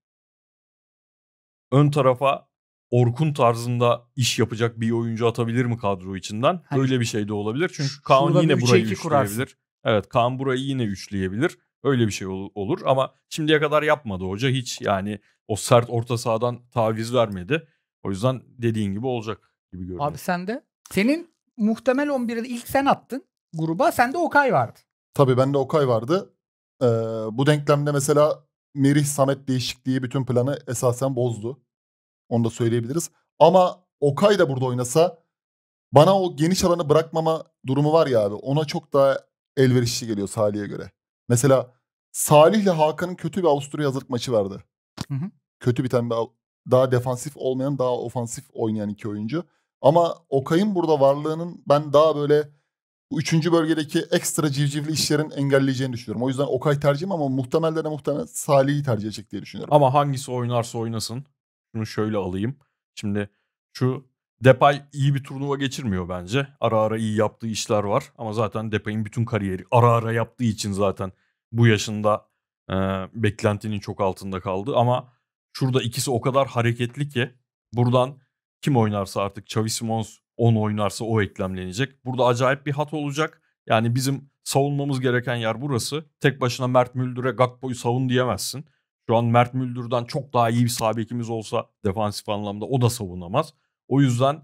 ön tarafa Orkun tarzında iş yapacak bir oyuncu atabilir mi kadro içinden? Hani Böyle bir şey de olabilir. Çünkü Kaan yine burayı iki kurarsın. üçleyebilir. Evet Kaan burayı yine üçleyebilir. Öyle bir şey ol- olur ama şimdiye kadar yapmadı hoca hiç yani o sert orta sahadan taviz vermedi. O yüzden dediğin gibi olacak gibi görünüyor. Abi sen de. Senin muhtemel 11'i ilk sen attın gruba. Sende Okay vardı. Tabii bende Okay vardı. Ee, bu denklemde mesela Merih Samet değişikliği bütün planı esasen bozdu. Onu da söyleyebiliriz. Ama Okay da burada oynasa bana o geniş alanı bırakmama durumu var ya abi. Ona çok daha elverişli geliyor Salih'e göre. Mesela Salih ile Hakan'ın kötü bir Avusturya hazırlık maçı vardı. Hı hı. Kötü biten bir daha defansif olmayan daha ofansif oynayan iki oyuncu. Ama Okay'ın burada varlığının ben daha böyle bu üçüncü bölgedeki ekstra civcivli işlerin engelleyeceğini düşünüyorum. O yüzden Okay tercihim ama muhtemelen de muhtemelen Salih'i tercih edecek diye düşünüyorum. Ama hangisi oynarsa oynasın. Şunu şöyle alayım. Şimdi şu Depay iyi bir turnuva geçirmiyor bence. Ara ara iyi yaptığı işler var. Ama zaten Depay'ın bütün kariyeri ara ara yaptığı için zaten bu yaşında e, beklentinin çok altında kaldı. Ama şurada ikisi o kadar hareketli ki buradan kim oynarsa artık Xavi Simons 10 oynarsa o eklemlenecek. Burada acayip bir hat olacak. Yani bizim savunmamız gereken yer burası. Tek başına Mert Müldür'e Gakpo'yu savun diyemezsin. Şu an Mert Müldür'den çok daha iyi bir sağ bekimiz olsa defansif anlamda o da savunamaz. O yüzden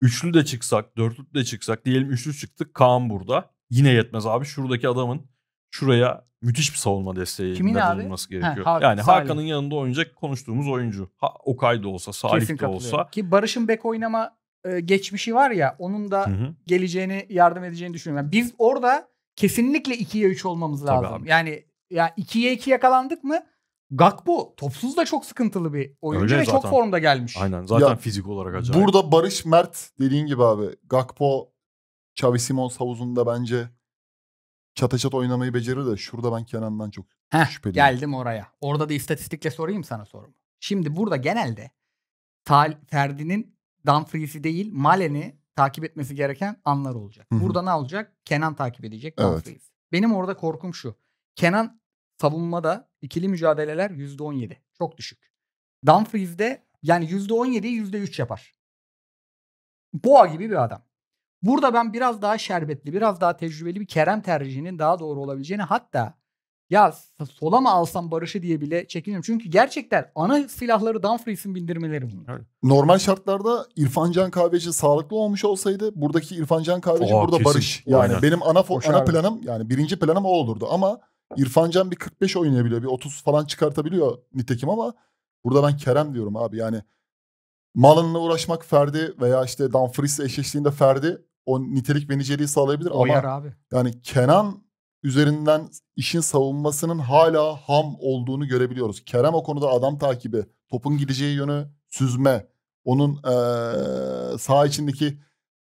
üçlü de çıksak, dörtlü de çıksak diyelim üçlü çıktık Kaan burada. Yine yetmez abi. Şuradaki adamın şuraya müthiş bir savunma desteği Kimin abi? bulunması gerekiyor. Ha, Hak- yani Salih. Hakan'ın yanında oynayacak konuştuğumuz oyuncu. Ha, Okay da olsa, Salih Kesin de olsa. Ki Barış'ın bek oynama e, geçmişi var ya onun da Hı hı. geleceğini yardım edeceğini düşünüyorum. Yani biz orada kesinlikle 2'ye 3 olmamız Tabii lazım. abi. Yani ya 2'ye 2 yakalandık mı Gakpo topsuz da çok sıkıntılı bir oyuncu Öyle ve çok zaten. formda gelmiş. Aynen. Zaten Ya, fizik olarak acayip. Burada Barış Mert dediğin gibi abi. Gakpo, Xavi Simons havuzunda bence çata çat oynamayı becerir de şurada ben Kenan'dan çok Heh, şüpheliyim. geldim oraya. Orada da istatistikle sorayım sana sorumu. Şimdi burada genelde Tal Ferdi'nin Dumfries'i değil Malen'i takip etmesi gereken anlar olacak. Hı hı. Burada ne olacak? Kenan takip edecek Evet. Dumfries. Benim orada korkum şu. Kenan savunmada ikili mücadeleler %17. Çok düşük. Dumfries'de yani %17'yi %3 yapar. Boğa gibi bir adam. Burada ben biraz daha şerbetli, biraz daha tecrübeli bir Kerem tercihinin daha doğru olabileceğini hatta ya sola mı alsam Barış'ı diye bile çekiniyorum. Çünkü gerçekten ana silahları Dumfries'in bindirmeleri bunlar. Normal şartlarda İrfan Can Kahveci sağlıklı olmuş olsaydı buradaki İrfan Can Kahveci Aa, burada kesin. Barış. Yani Aynen. benim ana fo- Koşar ana abi. planım yani birinci planım o olurdu ama İrfan Can bir 45 oynayabiliyor. Bir 30 falan çıkartabiliyor nitekim ama burada ben Kerem diyorum abi. Yani Malın'la uğraşmak Ferdi veya işte Dumfries eşleştiğinde Ferdi o nitelik ve niceliği sağlayabilir Oyar ama abi. yani Kenan üzerinden işin savunmasının hala ham olduğunu görebiliyoruz. Kerem o konuda adam takibi, topun gideceği yönü süzme, onun eee saha içindeki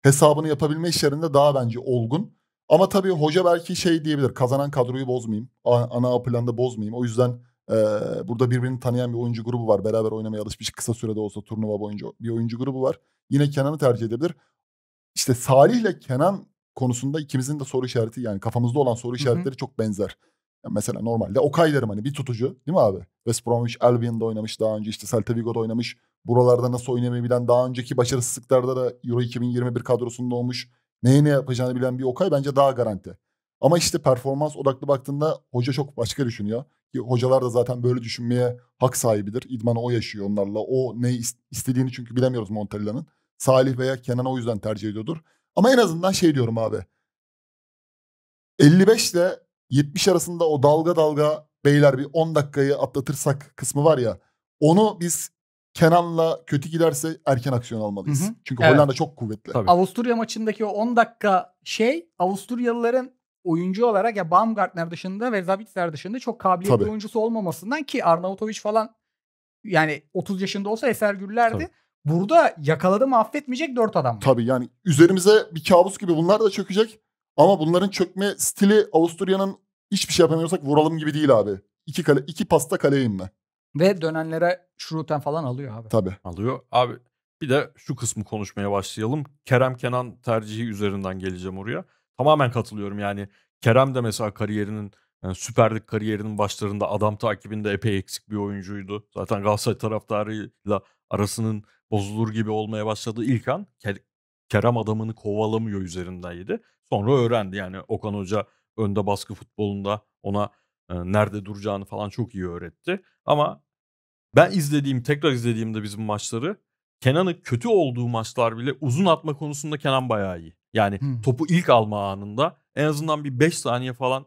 hesabını yapabilme işlerinde daha bence olgun. Ama tabii hoca belki şey diyebilir. Kazanan kadroyu bozmayayım. Ana planda bozmayayım. O yüzden burada birbirini tanıyan bir oyuncu grubu var. Beraber oynamaya alışmış kısa sürede olsa turnuva boyunca bir oyuncu grubu var. Yine Kenan'ı tercih edebilir. İşte Salih ile Kenan konusunda ikimizin de soru işareti yani kafamızda olan soru işaretleri çok benzer. Ya mesela normalde Okay derim hani bir tutucu değil mi abi? West Bromwich Albion'da oynamış daha önce işte Celta Vigo'da oynamış. Buralarda nasıl oynamayı bilen daha önceki başarısızlıklarda da Euro 2021 kadrosunda olmuş. Neye ne yapacağını bilen bir Okay bence daha garanti. Ama işte performans odaklı baktığında hoca çok başka düşünüyor. Ki hocalar da zaten böyle düşünmeye hak sahibidir. İdmanı o yaşıyor onlarla. O ne is- istediğini çünkü bilemiyoruz Montella'nın. Salih veya Kenan o yüzden tercih ediyordur. Ama en azından şey diyorum abi. 55 ile 70 arasında o dalga dalga beyler bir 10 dakikayı atlatırsak kısmı var ya. Onu biz Kenan'la kötü giderse erken aksiyon almalıyız. Hı hı. Çünkü Evet. Hollanda çok kuvvetli. Tabii. Avusturya maçındaki o 10 dakika şey Avusturyalıların oyuncu olarak ya Baumgartner dışında ve Zabitzer dışında çok kabiliyetli Tabii. oyuncusu olmamasından ki Arnautovic falan yani 30 yaşında olsa Eser Güller'di. Tabii. Burada yakaladı mı affetmeyecek 4 adam. var. Tabii yani üzerimize bir kabus gibi bunlar da çökecek. Ama bunların çökme stili Avusturya'nın hiçbir şey yapamıyorsak vuralım gibi değil abi. İki kale, iki pasta kaleye inme. Ve dönenlere Schruten falan alıyor abi. Tabii. alıyor. Abi bir de şu kısmı konuşmaya başlayalım. Kerem Kenan tercihi üzerinden geleceğim oraya. Tamamen katılıyorum yani. Kerem de mesela kariyerinin yani Süper Lig kariyerinin başlarında adam takibinde epey eksik bir oyuncuydu. Zaten Galatasaray taraftarıyla arasının bozulur gibi olmaya başladığı ilk an Ke- Kerem adamını kovalamıyor üzerindeydi. Sonra öğrendi yani Okan Hoca önde baskı futbolunda ona e, nerede duracağını falan çok iyi öğretti. Ama ben izlediğim, tekrar izlediğimde bizim maçları Kenan'ın kötü olduğu maçlar bile uzun atma konusunda Kenan bayağı iyi. Yani Hmm. topu ilk alma anında en azından bir 5 saniye falan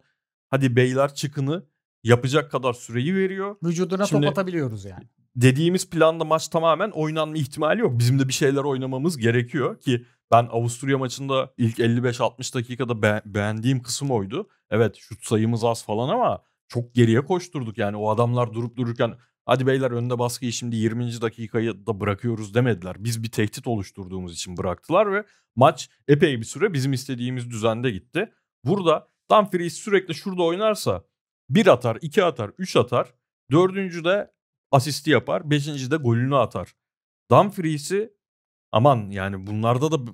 hadi beyler çıkını yapacak kadar süreyi veriyor. Vücuduna Şimdi- top atabiliyoruz yani. Dediğimiz planda maç tamamen oynanma ihtimali yok. Bizim de bir şeyler oynamamız gerekiyor ki ben Avusturya maçında ilk 55-60 dakikada be- beğendiğim kısım oydu. Evet şut sayımız az falan ama çok geriye koşturduk. Yani o adamlar durup dururken hadi beyler önde baskıyı şimdi 20. dakikayı da bırakıyoruz demediler. Biz bir tehdit oluşturduğumuz için bıraktılar ve maç epey bir süre bizim istediğimiz düzende gitti. Burada Dumfries sürekli şurada oynarsa bir atar, iki atar, üç atar. Dördüncü de asisti yapar. Beşinci de golünü atar. Dumfries'i aman yani bunlarda da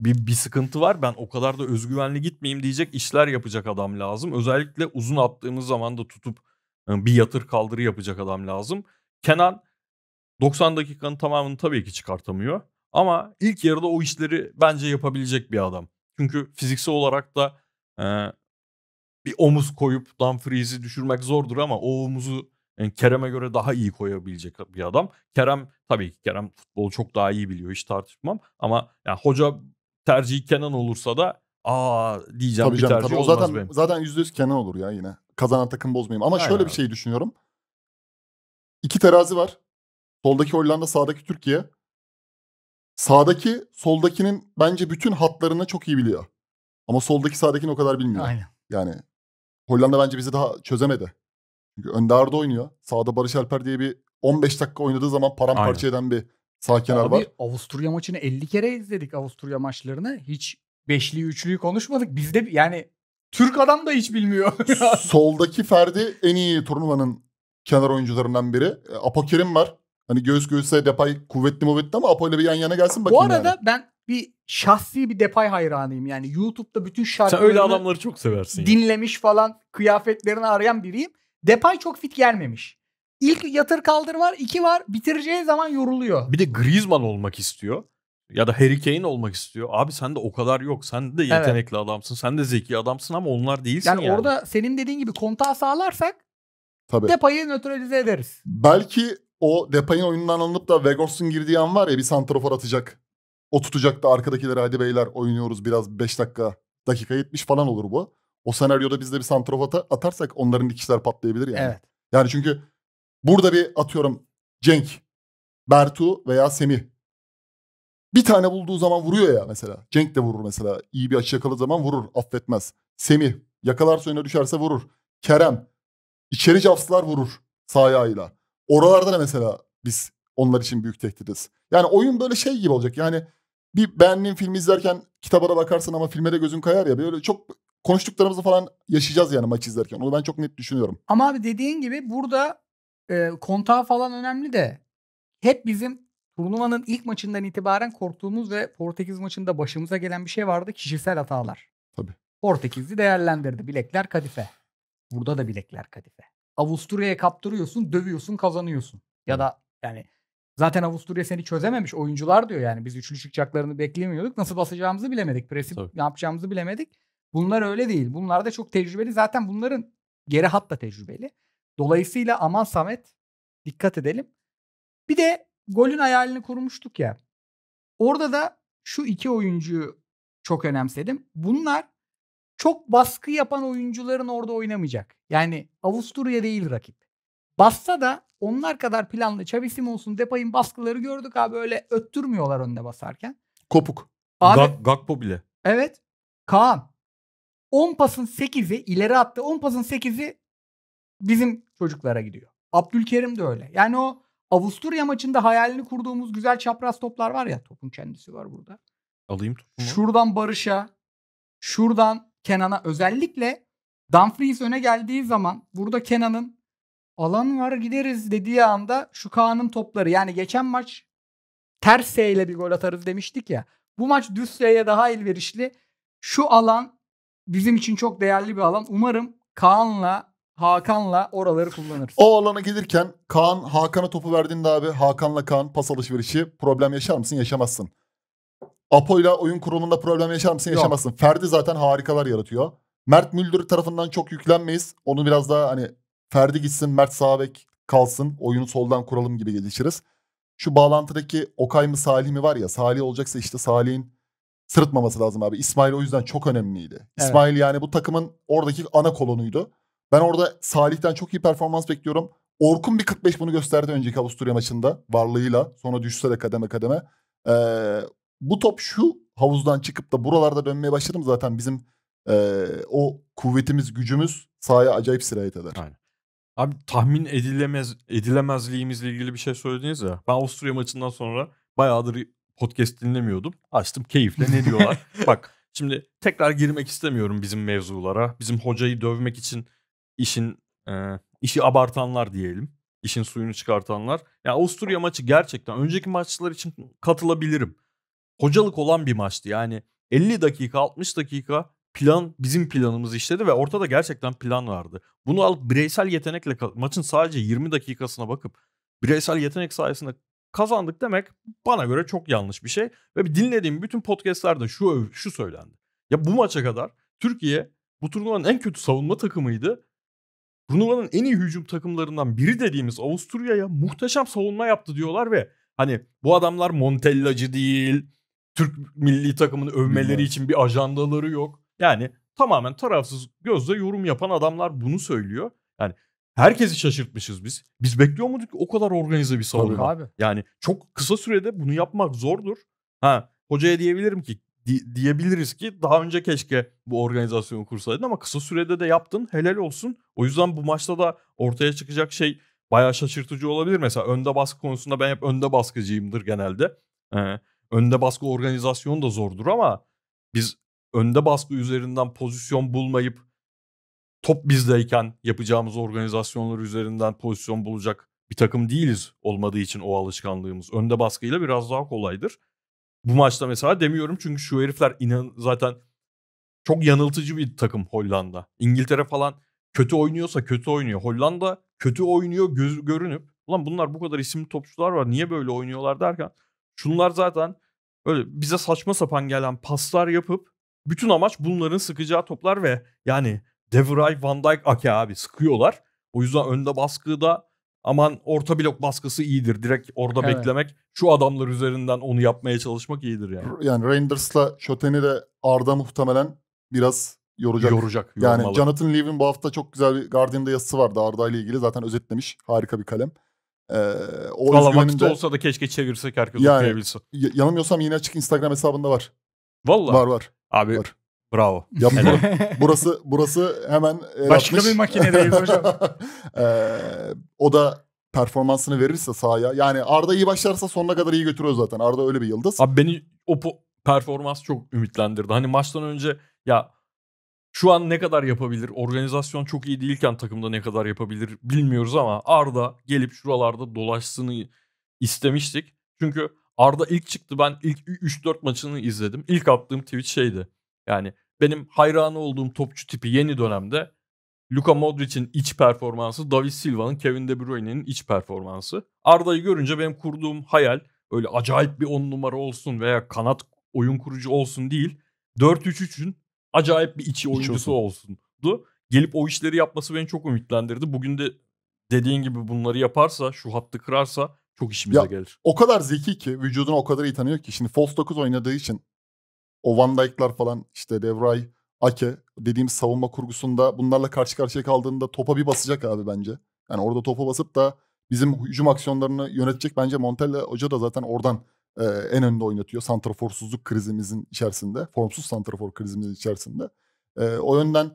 bir, bir sıkıntı var. Ben o kadar da özgüvenli gitmeyeyim diyecek işler yapacak adam lazım. Özellikle uzun attığımız zaman da tutup bir yatır kaldırı yapacak adam lazım. Kenan 90 dakikanın tamamını tabii ki çıkartamıyor. Ama ilk yarıda o işleri bence yapabilecek bir adam. Çünkü fiziksel olarak da e, bir omuz koyup Dumfries'i düşürmek zordur ama o omuzu yani Kerem'e göre daha iyi koyabilecek bir adam. Kerem tabii ki Kerem futbolu çok daha iyi biliyor hiç tartışmam ama yani hoca tercihi Kenan olursa da aa diyeceğim Tabii bir canım. tercih Tabii. O olmaz zaten benim. zaten %100 Kenan olur ya yine. Kazanan takım bozmayayım. Ama Aynen şöyle bir abi. şey düşünüyorum. İki terazi var. Soldaki Hollanda, sağdaki Türkiye. Sağdaki, soldakinin bence bütün hatlarını çok iyi biliyor. Ama soldaki sağdakini o kadar bilmiyor. Aynen. Yani Hollanda bence bizi daha çözemedi. Çünkü önde Arda oynuyor. Sağda Barış Alper diye bir 15 dakika oynadığı zaman paramparça eden bir sağ kenar Abi var. Avusturya maçını 50 kere izledik Avusturya maçlarını. Hiç beşli üçlüyü konuşmadık. Bizde yani Türk adam da hiç bilmiyor. Soldaki Ferdi en iyi turnuvanın kenar oyuncularından biri. E, Apo Kerim var. Hani göğüs göğüse Depay kuvvetli muvvetli ama Apo ile bir yan yana gelsin Bu bakayım arada yani. ben bir şahsi bir Depay hayranıyım. Yani YouTube'da bütün Sen şarkılarını öyle adamları çok seversin. ya. dinlemiş falan kıyafetlerini arayan biriyim. Depay çok fit gelmemiş. İlk yatır kaldır var, iki var. Bitireceği zaman yoruluyor. Bir de Griezmann olmak istiyor. Ya da Harry Kane olmak istiyor. Abi sen de o kadar yok. Sen de yetenekli adamsın. Sen de zeki adamsın ama onlar değilsin Yani, yani. orada senin dediğin gibi kontağı sağlarsak Tabii. Depay'ı nötralize ederiz. Belki o Depay'ın oyundan alınıp da Vegors'un girdiği an var ya bir santrafor atacak. O tutacak da arkadakilere hadi beyler oynuyoruz biraz 5 dakika. Dakika 70 falan olur bu. O senaryoda biz de bir santrafor ata- atarsak onların dikişler patlayabilir yani. Evet. Yani çünkü burada bir atıyorum Cenk, Bertu veya Semih. Bir tane bulduğu zaman vuruyor ya mesela. Cenk de vurur mesela. İyi bir açı yakaladığı zaman vurur. Affetmez. Semih Yakalarsa önüne düşerse vurur. Kerem. içeri cafslar vurur sağ ayağıyla. Oralarda da mesela biz onlar için büyük tehditiz. Yani oyun böyle şey gibi olacak. Yani bir beğendiğin filmi izlerken kitaba da bakarsın ama filme de gözün kayar ya. Böyle çok konuştuklarımızı falan yaşayacağız yani maç izlerken. Onu ben çok net düşünüyorum. Ama abi dediğin gibi burada e, kontağı falan önemli de hep bizim turnuvanın ilk maçından itibaren korktuğumuz ve Portekiz maçında başımıza gelen bir şey vardı. Kişisel hatalar. Tabii. Portekiz'i değerlendirdi. Bilekler kadife. Burada da bilekler kadife. Avusturya'ya kaptırıyorsun, dövüyorsun, kazanıyorsun. Ya da yani zaten Avusturya seni çözememiş oyuncular diyor yani. Biz üçlü çıkacaklarını beklemiyorduk. Nasıl basacağımızı bilemedik. Presi Tabii. ne yapacağımızı bilemedik. Bunlar öyle değil. Bunlar da çok tecrübeli. Zaten bunların geri hat da tecrübeli. Dolayısıyla aman Samet dikkat edelim. Bir de golün hayalini kurmuştuk ya. Orada da şu iki oyuncuyu çok önemsedim. Bunlar çok baskı yapan oyuncuların orada oynamayacak. Yani Avusturya değil rakip. Bassa da onlar kadar planlı Xavi Simons'un Depay'ın baskıları gördük abi öyle öttürmüyorlar önde basarken. Kopuk. Abi Gak- Gakpo bile. evet Kaan 10 pasın 8'i ileri attı 10 pasın 8'i bizim çocuklara gidiyor. Abdülkerim de öyle. Yani o Avusturya maçında hayalini kurduğumuz güzel çapraz toplar var ya topun kendisi var burada. Alayım topumu. Şuradan Barış'a, şuradan Kenan'a özellikle Dumfries öne geldiği zaman burada Kenan'ın alan var gideriz dediği anda şu Kaan'ın topları yani geçen maç ters ile bir gol atarız demiştik ya. Bu maç düz S'ye daha elverişli. Şu alan bizim için çok değerli bir alan. Umarım Kaan'la Hakan'la oraları kullanırız. O alana gelirken Kaan Hakan'a topu verdiğinde abi Hakan'la Kaan pas alışverişi problem yaşar mısın? Yaşamazsın. Apo'yla oyun kurulumunda problem yaşar mısın? Yok. Yaşamazsın. Ferdi zaten harikalar yaratıyor. Mert Müldür tarafından çok yüklenmeyiz. Onu biraz daha hani Ferdi gitsin, Mert sağ bek kalsın. Oyunu soldan kuralım gibi gelişiriz. Şu bağlantıdaki Okay mı Salih mi var ya. Salih olacaksa işte Salih'in sırıtmaması lazım abi. İsmail o yüzden çok önemliydi. Evet. İsmail yani bu takımın oradaki ana kolonuydu. Ben orada Salih'ten çok iyi performans bekliyorum. Orkun bir 45 bunu gösterdi önceki Avusturya maçında varlığıyla. Sonra düşse de kademe kademe. Ee, bu top şu havuzdan çıkıp da buralarda dönmeye başladım zaten bizim ee, o kuvvetimiz, gücümüz sahaya acayip sirayet eder. Aynen. Abi tahmin edilemez edilemezliğimizle ilgili bir şey söylediniz ya. Ben Avusturya maçından sonra bayağıdır podcast dinlemiyordum. Açtım keyifle ne diyorlar. Bak şimdi tekrar girmek istemiyorum bizim mevzulara. Bizim hocayı dövmek için işin e, işi abartanlar diyelim. İşin suyunu çıkartanlar. Ya Avusturya maçı gerçekten önceki maçlar için katılabilirim. Hocalık olan bir maçtı. Yani 50 dakika 60 dakika plan bizim planımız işledi ve ortada gerçekten plan vardı. Bunu alıp bireysel yetenekle maçın sadece 20 dakikasına bakıp bireysel yetenek sayesinde kazandık demek bana göre çok yanlış bir şey ve dinlediğim bütün podcastlerde şu şu söylendi. Ya bu maça kadar Türkiye bu turnuvanın en kötü savunma takımıydı. Turnuvanın en iyi hücum takımlarından biri dediğimiz Avusturya'ya muhteşem savunma yaptı diyorlar ve hani bu adamlar Montellacı değil, Türk milli takımını övmeleri için bir ajandaları yok. Yani tamamen tarafsız gözle yorum yapan adamlar bunu söylüyor. Yani herkesi şaşırtmışız biz. Biz bekliyor muyduk o kadar organize bir savunma? Abi. Yani çok kısa sürede bunu yapmak zordur. Ha hocaya diyebilirim ki di- diyebiliriz ki daha önce keşke bu organizasyonu kursaydın ama kısa sürede de yaptın. Helal olsun. O yüzden bu maçta da ortaya çıkacak şey bayağı şaşırtıcı olabilir. Mesela önde baskı konusunda ben hep önde baskıcıyımdır genelde. Ee, önde baskı organizasyonu da zordur ama biz önde baskı üzerinden pozisyon bulmayıp top bizdeyken yapacağımız organizasyonlar üzerinden pozisyon bulacak bir takım değiliz olmadığı için o alışkanlığımız. Önde baskıyla biraz daha kolaydır. Bu maçta mesela demiyorum çünkü şu herifler inan zaten çok yanıltıcı bir takım Hollanda. İngiltere falan kötü oynuyorsa kötü oynuyor. Hollanda kötü oynuyor göz, görünüp ulan bunlar bu kadar isimli topçular var niye böyle oynuyorlar derken şunlar zaten öyle bize saçma sapan gelen paslar yapıp bütün amaç bunların sıkacağı toplar ve yani De Vrij, Van Dijk, Ake abi sıkıyorlar. O yüzden önde baskıda aman orta blok baskısı iyidir. Direkt orada Evet. beklemek. Şu adamlar üzerinden onu yapmaya çalışmak iyidir yani. Yani Rangers'la Şoten'i de Arda muhtemelen biraz yoracak. Yoracak. Yani yormalı. Jonathan Lee'in bu hafta çok güzel bir Guardian'da yazısı vardı Arda ile ilgili. Zaten özetlemiş. Harika bir kalem. Ee, o Valla vakit de- olsa da keşke çevirsek herkes Yani- okuyabilse. Y- yanılmıyorsam yine açık Instagram hesabında var. Valla. Var var. Abi Var. Bravo. Ya burası burası hemen Başka atmış. bir makinedeyiz hocam. Ee, o da performansını verirse sahaya. Yani Arda iyi başlarsa sonuna kadar iyi götürüyor zaten. Arda öyle bir yıldız. Abi beni o po- performans çok ümitlendirdi. Hani maçtan önce ya şu an ne kadar yapabilir? Organizasyon çok iyi değilken takımda ne kadar yapabilir bilmiyoruz ama Arda gelip şuralarda dolaşsını istemiştik. Çünkü Arda ilk çıktı ben ilk 3-4 maçını izledim. İlk attığım tweet şeydi. Yani benim hayranı olduğum topçu tipi yeni dönemde Luka Modric'in iç performansı, David Silva'nın, Kevin De Bruyne'nin iç performansı. Arda'yı görünce benim kurduğum hayal öyle acayip bir 10 numara olsun veya kanat oyun kurucu olsun değil. 4-3-3'ün acayip bir içi oyuncusu olsundu. Gelip o işleri yapması beni çok ümitlendirdi. Bugün de dediğin gibi bunları yaparsa, şu hattı kırarsa çok işimize Ya, gelir. O kadar zeki ki vücudunu o kadar iyi tanıyor ki. Şimdi false 9 oynadığı için o Van Dijk'lar falan işte De Vrij, Ake dediğimiz savunma kurgusunda bunlarla karşı karşıya kaldığında topa bir basacak abi bence. Yani orada topa basıp da bizim hücum aksiyonlarını yönetecek bence Montella Hoca da zaten oradan e, en önde oynatıyor. Santraforsuzluk krizimizin içerisinde. Formsuz santrafor krizimizin içerisinde. E, o yönden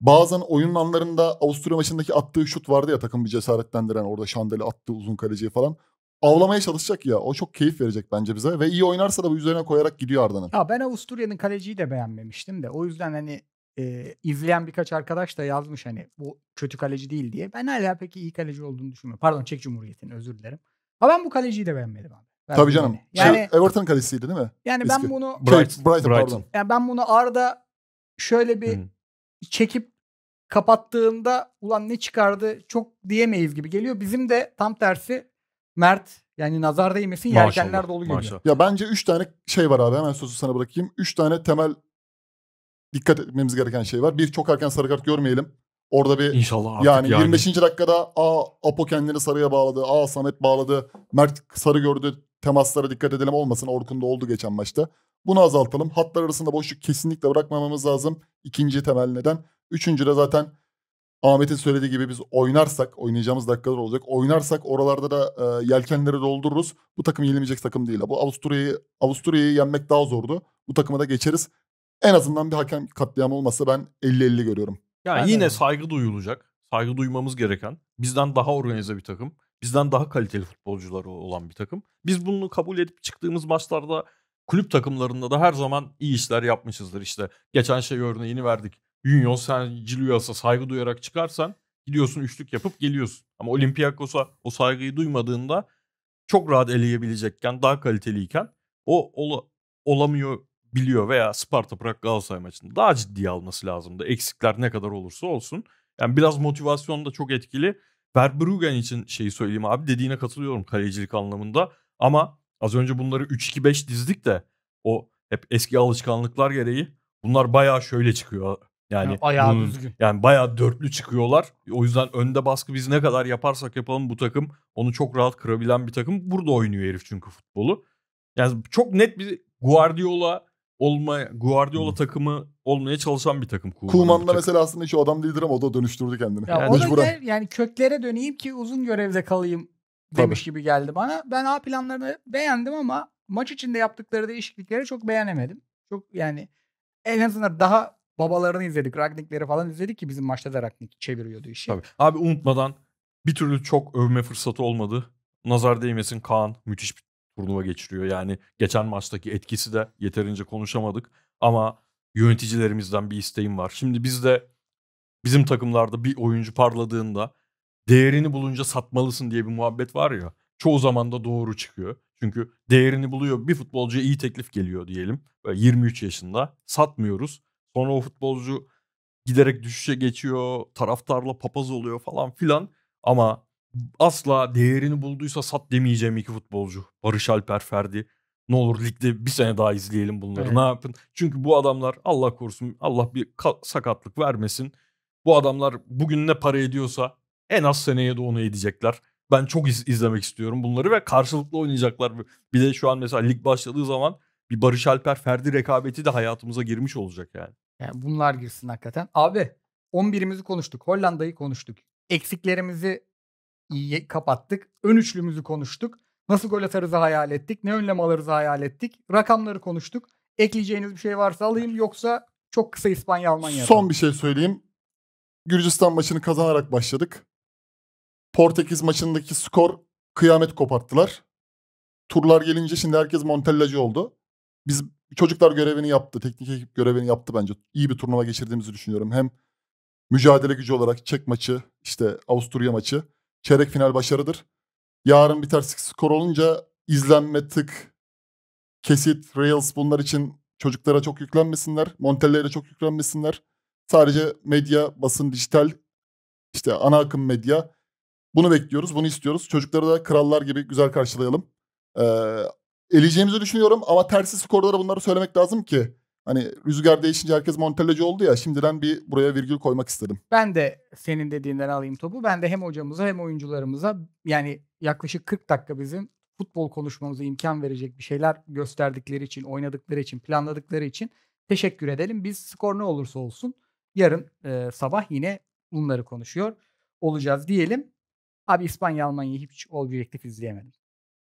bazen oyunun anlarında Avusturya maçındaki attığı şut vardı ya takım bir cesaretlendiren orada Şandeli attığı uzun kaleciye falan. Avlamaya çalışacak ya. O çok keyif verecek bence bize. Ve iyi oynarsa da bu üzerine koyarak gidiyor Arda'nın. Ya ben Avusturya'nın kaleciyi de beğenmemiştim de. O yüzden hani e, izleyen birkaç arkadaş da yazmış hani bu kötü kaleci değil diye. Ben hala peki iyi kaleci olduğunu düşünmüyorum. Pardon Çek Cumhuriyeti'nin özür dilerim. Ama ben bu kaleciyi de beğenmedim abi. Ben Tabii canım. Yani Şey, Everton kaleciydi değil mi? yani eski. ben bunu Şey, Bright- Brighton, Brighton. pardon. yani ben bunu Arda şöyle bir Hı. çekip kapattığında ulan ne çıkardı çok diyemeyiz gibi geliyor. Bizim de tam tersi Mert yani nazar değmesin yelkenler Maşallah, dolu geliyor. maşallah. Ya bence 3 tane şey var abi. Hemen sözü sana bırakayım. 3 tane temel dikkat etmemiz gereken şey var. Bir çok erken sarı kart görmeyelim. Orada bir İnşallah artık yani, yani. 25. dakikada A Apo kendini sarıya bağladı. A Samet bağladı. Mert sarı gördü. Temaslara dikkat edelim olmasın. Orkun da oldu geçen maçta. Bunu azaltalım. Hatlar arasında boşluk kesinlikle bırakmamamız lazım. İkinci temel neden. Üçüncü de zaten Ahmet'in söylediği gibi biz oynarsak, oynayacağımız dakikalar olacak. Oynarsak oralarda da e, yelkenleri doldururuz. Bu takım yenilmeyecek takım değil. Bu Avusturya'yı Avusturya'yı yenmek daha zordu. Bu takıma da geçeriz. En azından bir hakem katliamı olmasa ben 50-50 görüyorum. Yani Ben yine saygı duyulacak. Saygı duymamız gereken. Bizden daha organize bir takım. Bizden daha kaliteli futbolcuları olan bir takım. Biz bunu kabul edip çıktığımız maçlarda kulüp takımlarında da her zaman iyi işler yapmışızdır. İşte geçen şey örneğini verdik. Union sen Cilios'a saygı duyarak çıkarsan gidiyorsun üçlük yapıp geliyorsun. Ama Olympiakos'a o saygıyı duymadığında çok rahat eleyebilecekken daha kaliteliyken o ola- olamıyor biliyor veya Sparta Prag Galatasaray maçında daha ciddiye alması lazımdı. Eksikler ne kadar olursa olsun. Yani biraz motivasyon da çok etkili. Verbruggen için şeyi söyleyeyim abi dediğine katılıyorum kalecilik anlamında. Ama az önce bunları 3-2-5 dizdik de o hep eski alışkanlıklar gereği bunlar bayağı şöyle çıkıyor. Yani Yani ayağı bunun- düzgün. yani bayağı dörtlü çıkıyorlar. O yüzden önde baskı biz ne kadar yaparsak yapalım bu takım onu çok rahat kırabilen bir takım. Burada oynuyor herif çünkü futbolu. Yani çok net bir Guardiola olma Guardiola takımı olmaya çalışan bir takım. Koeman'ın Kuhlman bu da takım. mesela aslında hiç o adam değildir ama o da dönüştürdü kendini. Ya Yani o da yani köklere döneyim ki uzun görevde kalayım demiş gibi geldi bana. Ben A planlarını beğendim ama maç içinde yaptıkları değişiklikleri çok beğenemedim. Çok yani en azından daha babalarını izledik. Ragnikleri falan izledik ki bizim maçta da Ragnik çeviriyordu işi. Tabii. Abi unutmadan bir türlü çok övme fırsatı olmadı. Nazar değmesin Kaan müthiş bir turnuva geçiriyor. Yani geçen maçtaki etkisi de yeterince konuşamadık. Ama yöneticilerimizden bir isteğim var. Şimdi bizde bizim takımlarda bir oyuncu parladığında değerini bulunca satmalısın diye bir muhabbet var ya. Çoğu zaman da doğru çıkıyor. Çünkü değerini buluyor. Bir futbolcuya iyi teklif geliyor diyelim. Böyle 23 yaşında. Satmıyoruz. Sonra o futbolcu giderek düşüşe geçiyor. Taraftarla papaz oluyor falan filan. Ama asla değerini bulduysa sat demeyeceğim iki futbolcu. Barış Alper, Ferdi. Ne olur ligde bir sene daha izleyelim bunları. Evet. Ne yapın? Çünkü bu adamlar Allah korusun Allah bir ka- sakatlık vermesin. Bu adamlar bugün ne para ediyorsa en az seneye de onu edecekler. Ben çok iz- izlemek istiyorum bunları ve karşılıklı oynayacaklar. Bir de şu an mesela lig başladığı zaman bir Barış Alper Ferdi rekabeti de hayatımıza girmiş olacak yani. Yani bunlar girsin hakikaten. Abi 11'imizi konuştuk. Hollanda'yı konuştuk. Eksiklerimizi iyi kapattık. Ön üçlümüzü konuştuk. Nasıl gol atarızı hayal ettik. Ne önlem alırızı hayal ettik. Rakamları konuştuk. Ekleyeceğiniz bir şey varsa alayım yoksa Çok kısa İspanya Almanya. Son bir şey söyleyeyim. Gürcistan maçını kazanarak başladık. Portekiz maçındaki skor kıyamet koparttılar. Turlar gelince şimdi herkes Montellacı oldu. Biz çocuklar görevini yaptı. Teknik ekip görevini yaptı bence. İyi bir turnuva geçirdiğimizi düşünüyorum. Hem mücadele gücü olarak Çek maçı, işte Avusturya maçı. Çeyrek final başarıdır. Yarın bir ters skor olunca izlenme, tık, kesit, Reels bunlar için çocuklara çok yüklenmesinler. Montella'ya çok yüklenmesinler. Sadece medya, basın, dijital, işte ana akım medya. Bunu bekliyoruz, bunu istiyoruz. Çocukları da krallar gibi güzel karşılayalım. Ee, eleyeceğimizi düşünüyorum ama tersi skorlara bunları söylemek lazım ki hani rüzgar değişince herkes Montellacı oldu ya şimdiden bir buraya virgül koymak istedim. Ben de senin dediğinden alayım topu. Ben de hem hocamıza hem oyuncularımıza yani yaklaşık 40 dakika bizim futbol konuşmamıza imkan verecek bir şeyler gösterdikleri için, oynadıkları için, planladıkları için teşekkür edelim. Biz skor ne olursa olsun yarın e, sabah yine bunları konuşuyor olacağız diyelim. Abi İspanya Almanya'yı hiç objektif izleyemedim.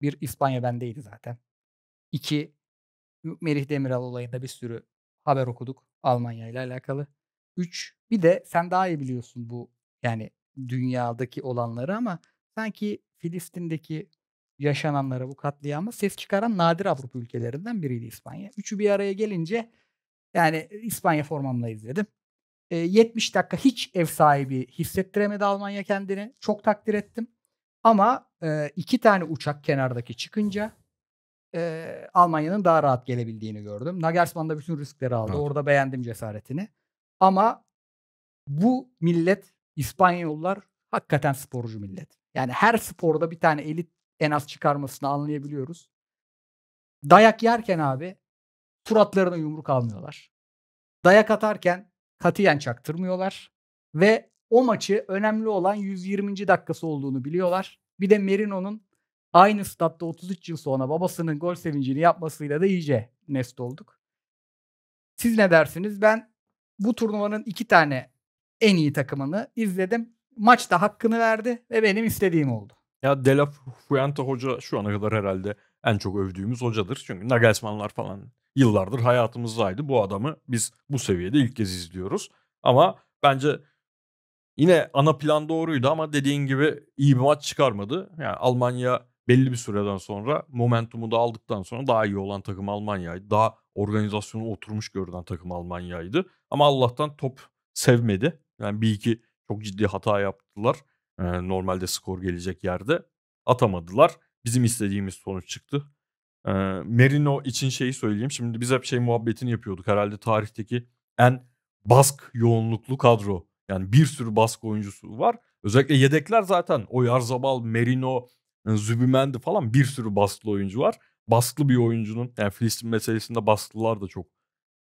Bir İspanya bendeydi zaten. İki Merih Demiral olayında bir sürü haber okuduk Almanya ile alakalı. Üç bir de sen daha iyi biliyorsun bu yani dünyadaki olanları ama sanki Filistin'deki yaşananlara bu katliama ses çıkaran nadir Avrupa ülkelerinden biriydi İspanya. Üçü bir araya gelince yani İspanya formamla izledim. E, 70 dakika hiç ev sahibi hissettiremedi Almanya kendini. Çok takdir ettim. Ama e, iki tane uçak kenardaki çıkınca e, Almanya'nın daha rahat gelebildiğini gördüm. Nagelsmann da bütün riskleri aldı. Evet. Orada beğendim cesaretini. Ama bu millet İspanyollar hakikaten sporcu millet. Yani her sporda bir tane elit en az çıkarmasını anlayabiliyoruz. Dayak yerken abi suratlarına yumruk almıyorlar. Dayak atarken katiyen çaktırmıyorlar. Ve o maçı önemli olan 120. dakikası olduğunu biliyorlar. Bir de Merino'nun aynı statta 33 yıl sonra babasının gol sevincini yapmasıyla da iyice nest olduk. Siz ne dersiniz? Ben bu turnuvanın iki tane en iyi takımını izledim. Maçta hakkını verdi ve benim istediğim oldu. Ya De La Fuente hoca şu ana kadar herhalde en çok övdüğümüz hocadır. Çünkü Nagelsmann'lar falan yıllardır hayatımızdaydı. Bu adamı biz bu seviyede ilk kez izliyoruz. Ama bence yine ana plan doğruydu ama dediğin gibi iyi bir maç çıkarmadı. Yani Almanya belli bir süreden sonra momentumu da aldıktan sonra daha iyi olan takım Almanya'ydı. Daha organizasyonu oturmuş görünen takım Almanya'ydı. Ama Allah'tan top sevmedi. Yani bir iki çok ciddi hata yaptılar. Ee, normalde skor gelecek yerde atamadılar. Bizim istediğimiz sonuç çıktı. Ee, Merino için şeyi söyleyeyim. Şimdi biz hep şey muhabbetini yapıyorduk. Herhalde tarihteki en bask yoğunluklu kadro. Yani bir sürü bask oyuncusu var. Özellikle yedekler zaten Oyarzabal, Merino, Zübimendi falan bir sürü baskılı oyuncu var. Baskılı bir oyuncunun yani Filistin meselesinde baskılılar da çok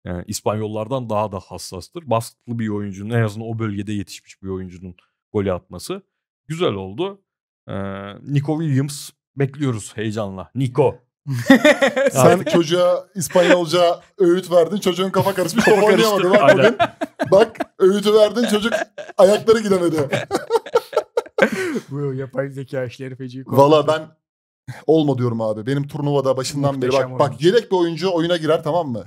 yani İspanyollardan daha da hassastır. Baskılı bir oyuncunun en azından o bölgede yetişmiş bir oyuncunun golü atması güzel oldu. Ee, Nico Williams bekliyoruz heyecanla. Nico. Sen çocuğa İspanyolca öğüt verdin. Çocuğun kafa karışmış. Kafa karıştı. oynayamadı. Bak bugün. Bak öğütü verdin. Çocuk ayakları gidemedi. Bu yapay zeka işleri feci. Valla ben olma diyorum abi. Benim turnuvada başından beri Muhteşem bak bak oyuncu. yedek bir oyuncu oyuna girer tamam mı?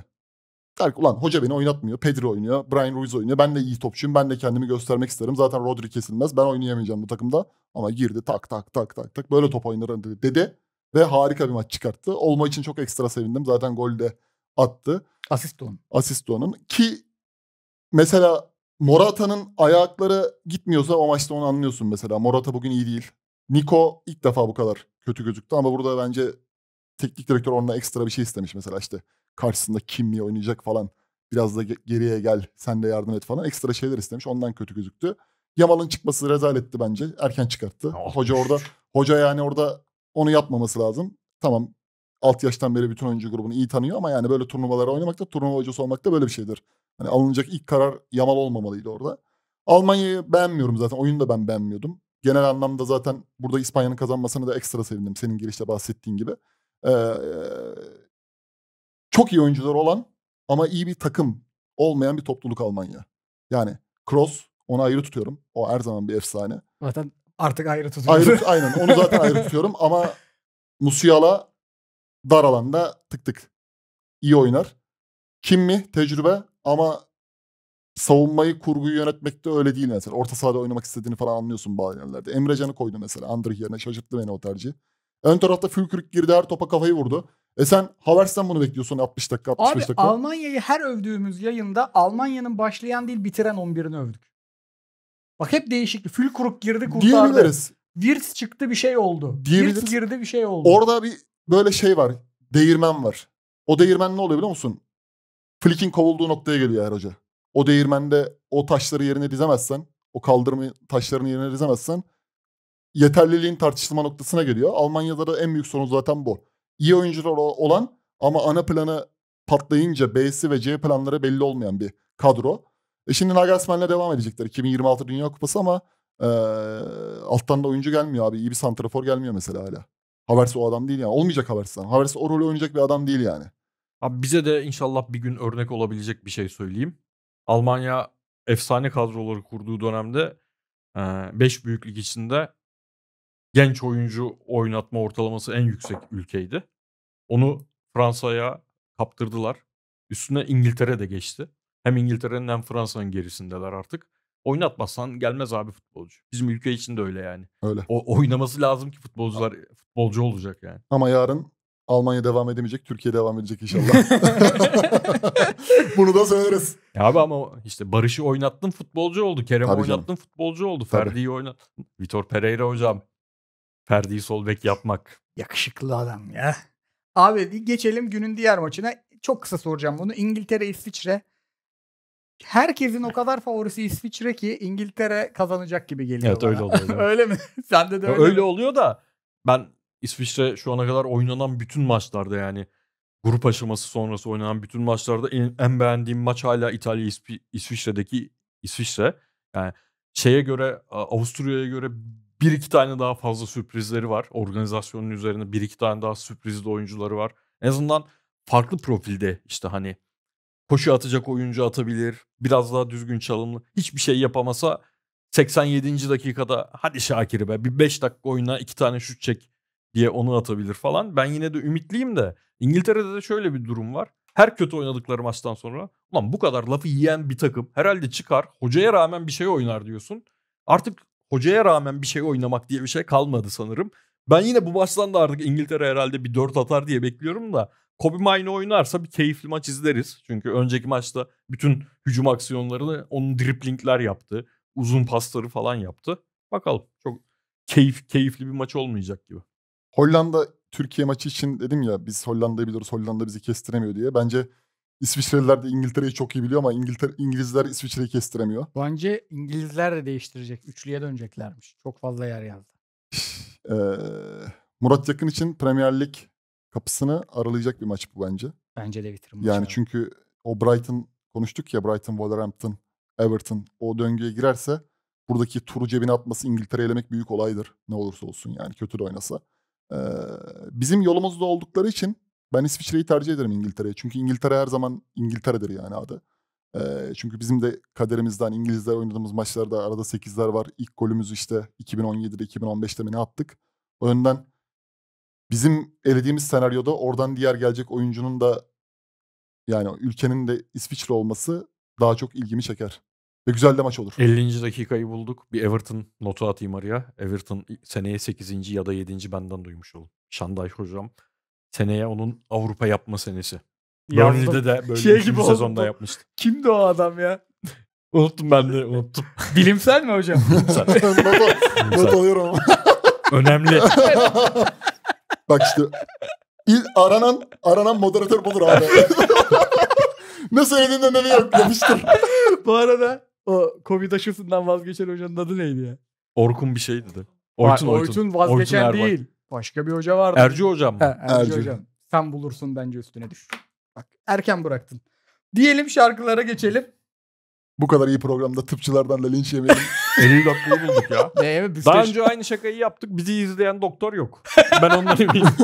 Der ki ulan hoca beni oynatmıyor. Pedri oynuyor. Brian Ruiz oynuyor. Ben de iyi topçuyum. Ben de kendimi göstermek isterim. Zaten Rodri kesilmez. Ben oynayamayacağım bu takımda. Ama girdi tak tak tak tak tak. Böyle top oynarım dedi. Ve harika bir maç çıkarttı. Olma için çok ekstra sevindim. Zaten gol de attı. Asist onun. Asist onun. Ki mesela Morata'nın ayakları gitmiyorsa o maçta onu anlıyorsun mesela. Morata bugün iyi değil. Nico ilk defa bu kadar kötü gözüktü ama burada bence teknik direktör onunla ekstra bir şey istemiş mesela işte karşısında kim mi oynayacak falan. Biraz da ge- geriye gel sen de yardım et falan ekstra şeyler istemiş ondan kötü gözüktü. Yamal'ın çıkması rezaletti bence. Erken çıkarttı. Ah, Hoca orada hoca yani orada onu yapmaması lazım. Tamam alt yaştan beri bütün oyuncu grubunu iyi tanıyor ama yani böyle turnuvalara oynamak da turnuva hocası olmak da böyle bir şeydir. Hani alınacak ilk karar Yamal olmamalıydı orada. Almanya'yı beğenmiyorum zaten. Oyunu da ben beğenmiyordum. Genel anlamda zaten burada İspanya'nın kazanmasını da ekstra sevindim. Senin girişte bahsettiğin gibi. Ee, çok iyi oyuncular olan ama iyi bir takım olmayan bir topluluk Almanya. Yani Kroos onu ayrı tutuyorum. O her zaman bir efsane. Zaten artık ayrı tutuyoruz. Ayrı, aynen onu zaten ayrı tutuyorum ama Musiala dar alanda tık tık iyi oynar. Kim mi tecrübe ama savunmayı, kurguyu yönetmek de öyle değil mesela. Orta sahada oynamak istediğini falan anlıyorsun bazı yerlerde. Emrecan'ı koydu mesela Andrich yerine. Şaşırttı beni o tercih. Ön tarafta Fülkürük girdi her topa kafayı vurdu. E sen Havertz'ten bunu bekliyorsun 60 dakika 65 Abi dakika. Almanya'yı her övdüğümüz yayında Almanya'nın başlayan değil bitiren 11'ini övdük. Bak hep değişikti. Fülkuruk girdi kurtardı. Diyebiliriz. Wirtz çıktı bir şey oldu. Wirtz girdi bir şey oldu. Orada bir böyle şey var. Değirmen var. O değirmen ne oluyor biliyor musun? Flick'in kovulduğu noktaya geliyor her hoca. O değirmende o taşları yerine dizemezsen, o kaldırma taşlarını yerine dizemezsen yeterliliğin tartışılma noktasına geliyor. Almanya'da da en büyük sorun zaten bu. İyi oyuncular olan ama ana planı patlayınca B'si ve C planları belli olmayan bir kadro. E şimdi Nagelsmann'le devam edecekler. 2026 Dünya Kupası ama eee, alttan da oyuncu gelmiyor abi. İyi bir santrafor gelmiyor mesela hala. Havertz o adam değil yani. Olmayacak Havertz'ten. Havertz o rolü oynayacak bir adam değil yani. Abi bize de inşallah bir gün örnek olabilecek bir şey söyleyeyim. Almanya efsane kadroları kurduğu dönemde 5 büyük lig içinde genç oyuncu oynatma ortalaması en yüksek ülkeydi. Onu Fransa'ya kaptırdılar. Üstüne İngiltere de geçti. Hem İngiltere'nin hem Fransa'nın gerisindeler artık. Oynatmazsan gelmez abi futbolcu. Bizim ülke için de öyle yani. Öyle. O oynaması lazım ki futbolcular futbolcu olacak yani. Ama yarın Almanya devam edemeyecek, Türkiye devam edecek inşallah. Bunu da söyleriz. Ya abi ama işte Barış'ı oynattın futbolcu oldu. Kerem Tabii oynattın canım. futbolcu oldu. Ferdi'yi oynattın. Vitor Pereira hocam. Ferdi'yi sol bek yapmak. Yakışıklı adam ya. Abi geçelim günün diğer maçına. Çok kısa soracağım bunu. İngiltere İsviçre. Herkesin o kadar favorisi İsviçre ki İngiltere kazanacak gibi geliyor Evet bana. öyle oluyor. öyle. mi? Sende de öyle, öyle mi? oluyor da ben İsviçre şu ana kadar oynanan bütün maçlarda yani grup aşaması sonrası oynanan bütün maçlarda en, en beğendiğim maç hala İtalya İsvi- İsviçre'deki İsviçre. Yani şeye göre Avusturya'ya göre bir iki tane daha fazla sürprizleri var. Organizasyonun üzerine bir iki tane daha sürprizli oyuncuları var. En azından farklı profilde işte hani koşu atacak oyuncu atabilir. Biraz daha düzgün çalımlı. Hiçbir şey yapamasa 87. dakikada hadi Şakir be bir 5 dakika oyna iki tane şut çek diye onu atabilir falan. Ben yine de ümitliyim de İngiltere'de de şöyle bir durum var. Her kötü oynadıkları maçtan sonra ulan bu kadar lafı yiyen bir takım herhalde çıkar hocaya rağmen bir şey oynar diyorsun. Artık hocaya rağmen bir şey oynamak diye bir şey kalmadı sanırım. Ben yine bu maçtan da artık İngiltere herhalde bir 4 atar diye bekliyorum da Kobe Mino oynarsa bir keyifli maç izleriz. Çünkü önceki maçta bütün hücum aksiyonlarını onun driplingler yaptı. Uzun pasları falan yaptı. Bakalım çok keyif keyifli bir maç olmayacak gibi. Hollanda Türkiye maçı için dedim ya biz Hollanda'yı biliyoruz. Hollanda bizi kestiremiyor diye. Bence İsviçreliler de İngiltere'yi çok iyi biliyor ama İngiltere, İngilizler İsviçre'yi kestiremiyor. Bence İngilizler de değiştirecek. Üçlüye döneceklermiş. Çok fazla yer yazdı. Ee, Murat Yakın için Premier Lig kapısını aralayacak bir maç bu bence. Bence de bitirin maçı Yani abi. çünkü o Brighton konuştuk ya Brighton, Wolverhampton, Everton o döngüye girerse buradaki turu cebine atması İngiltere elemek büyük olaydır. Ne olursa olsun yani kötü de oynasa. Bizim yolumuzda oldukları için ben İsviçre'yi tercih ederim İngiltere'ye. Çünkü İngiltere her zaman İngiltere'dir yani adı. Çünkü bizim de kaderimizden İngilizler oynadığımız maçlarda arada 8'ler var. İlk golümüzü işte 2017'de 2015'te mi ne attık. O yönden bizim elediğimiz senaryoda oradan diğer gelecek oyuncunun da yani ülkenin de İsviçre olması daha çok ilgimi çeker. Ve güzel de maç olur. 50. dakikayı bulduk. Bir Everton notu atayım araya. Everton seneye 8. ya da 7. benden duymuş olun. Şanday hocam. Seneye onun Avrupa yapma senesi. Yazdım. Burnley'de de böyle Şey gibi sezonda oldu. yapmıştı. Kimdi o adam ya? Unuttum ben de unuttum. Bilimsel mi hocam? not, not alıyorum. Önemli. Bak işte il, aranan aranan moderatör budur abi. ne söylediğinde ne yok yapıştır. Bu arada o Covid aşısından vazgeçen hocanın adı neydi ya? Orkun bir şeydi de. Oytun, Oytun, Oytun vazgeçen Erbay. değil. Başka bir hoca vardı. Erci hocam. Ha, Erci, Erci. hocam. Sen bulursun bence üstüne düş. Bak erken bıraktın. Diyelim şarkılara geçelim. Bu kadar iyi programda tıpçılardan da linç yemeyelim. 50 dakikayı bulduk ya. Ne mi? Biz Daha de- önce aynı şakayı yaptık. Bizi izleyen doktor yok. Ben ondan eminim.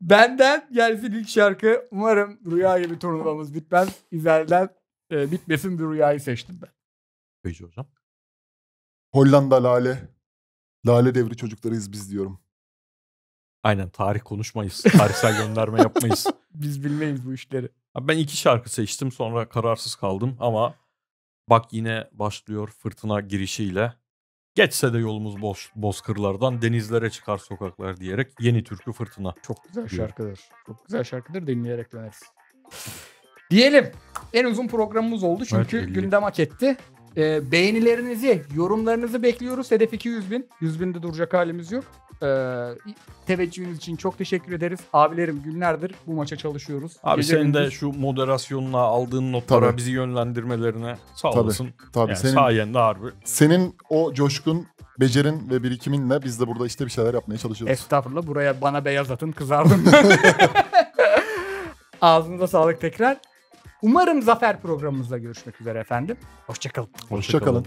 Benden gelsin ilk şarkı. Umarım rüya gibi turnuvamız bitmez. İzlerden e, bitmesin bir rüyayı seçtim ben. Beyci hocam. Hollanda Lale. Lale devri çocuklarıyız biz diyorum. Aynen tarih konuşmayız. Tarihsel gönderme yapmayız. Biz bilmeyiz bu işleri. Abi Ben iki şarkı seçtim sonra kararsız kaldım ama bak yine başlıyor fırtına girişiyle. Geçse de yolumuz boz, bozkırlardan denizlere çıkar sokaklar diyerek yeni türkü fırtına. Çok güzel Diyor. şarkıdır. Çok güzel şarkıdır dinleyerek döneriz. Diyelim. En uzun programımız oldu çünkü Evet, gündem hak etti. Ee, beğenilerinizi, yorumlarınızı bekliyoruz. Hedef 200 bin. 100 binde duracak halimiz yok. Ee, teveccühünüz için çok teşekkür ederiz. Abilerim günlerdir bu maça çalışıyoruz. Abi Gece senin de gündüz. şu moderasyonla aldığın notlara Tabii. bizi yönlendirmelerine sağ Tabii. olasın. Tabii Yani senin sayende harbi. senin o coşkun, becerin ve birikiminle biz de burada işte bir şeyler yapmaya çalışıyoruz. Estağfurullah buraya bana beyaz atın kızardım. Ağzınıza sağlık tekrar. Umarım zafer programımızda görüşmek üzere efendim. Hoşçakalın. Hoşça kalın.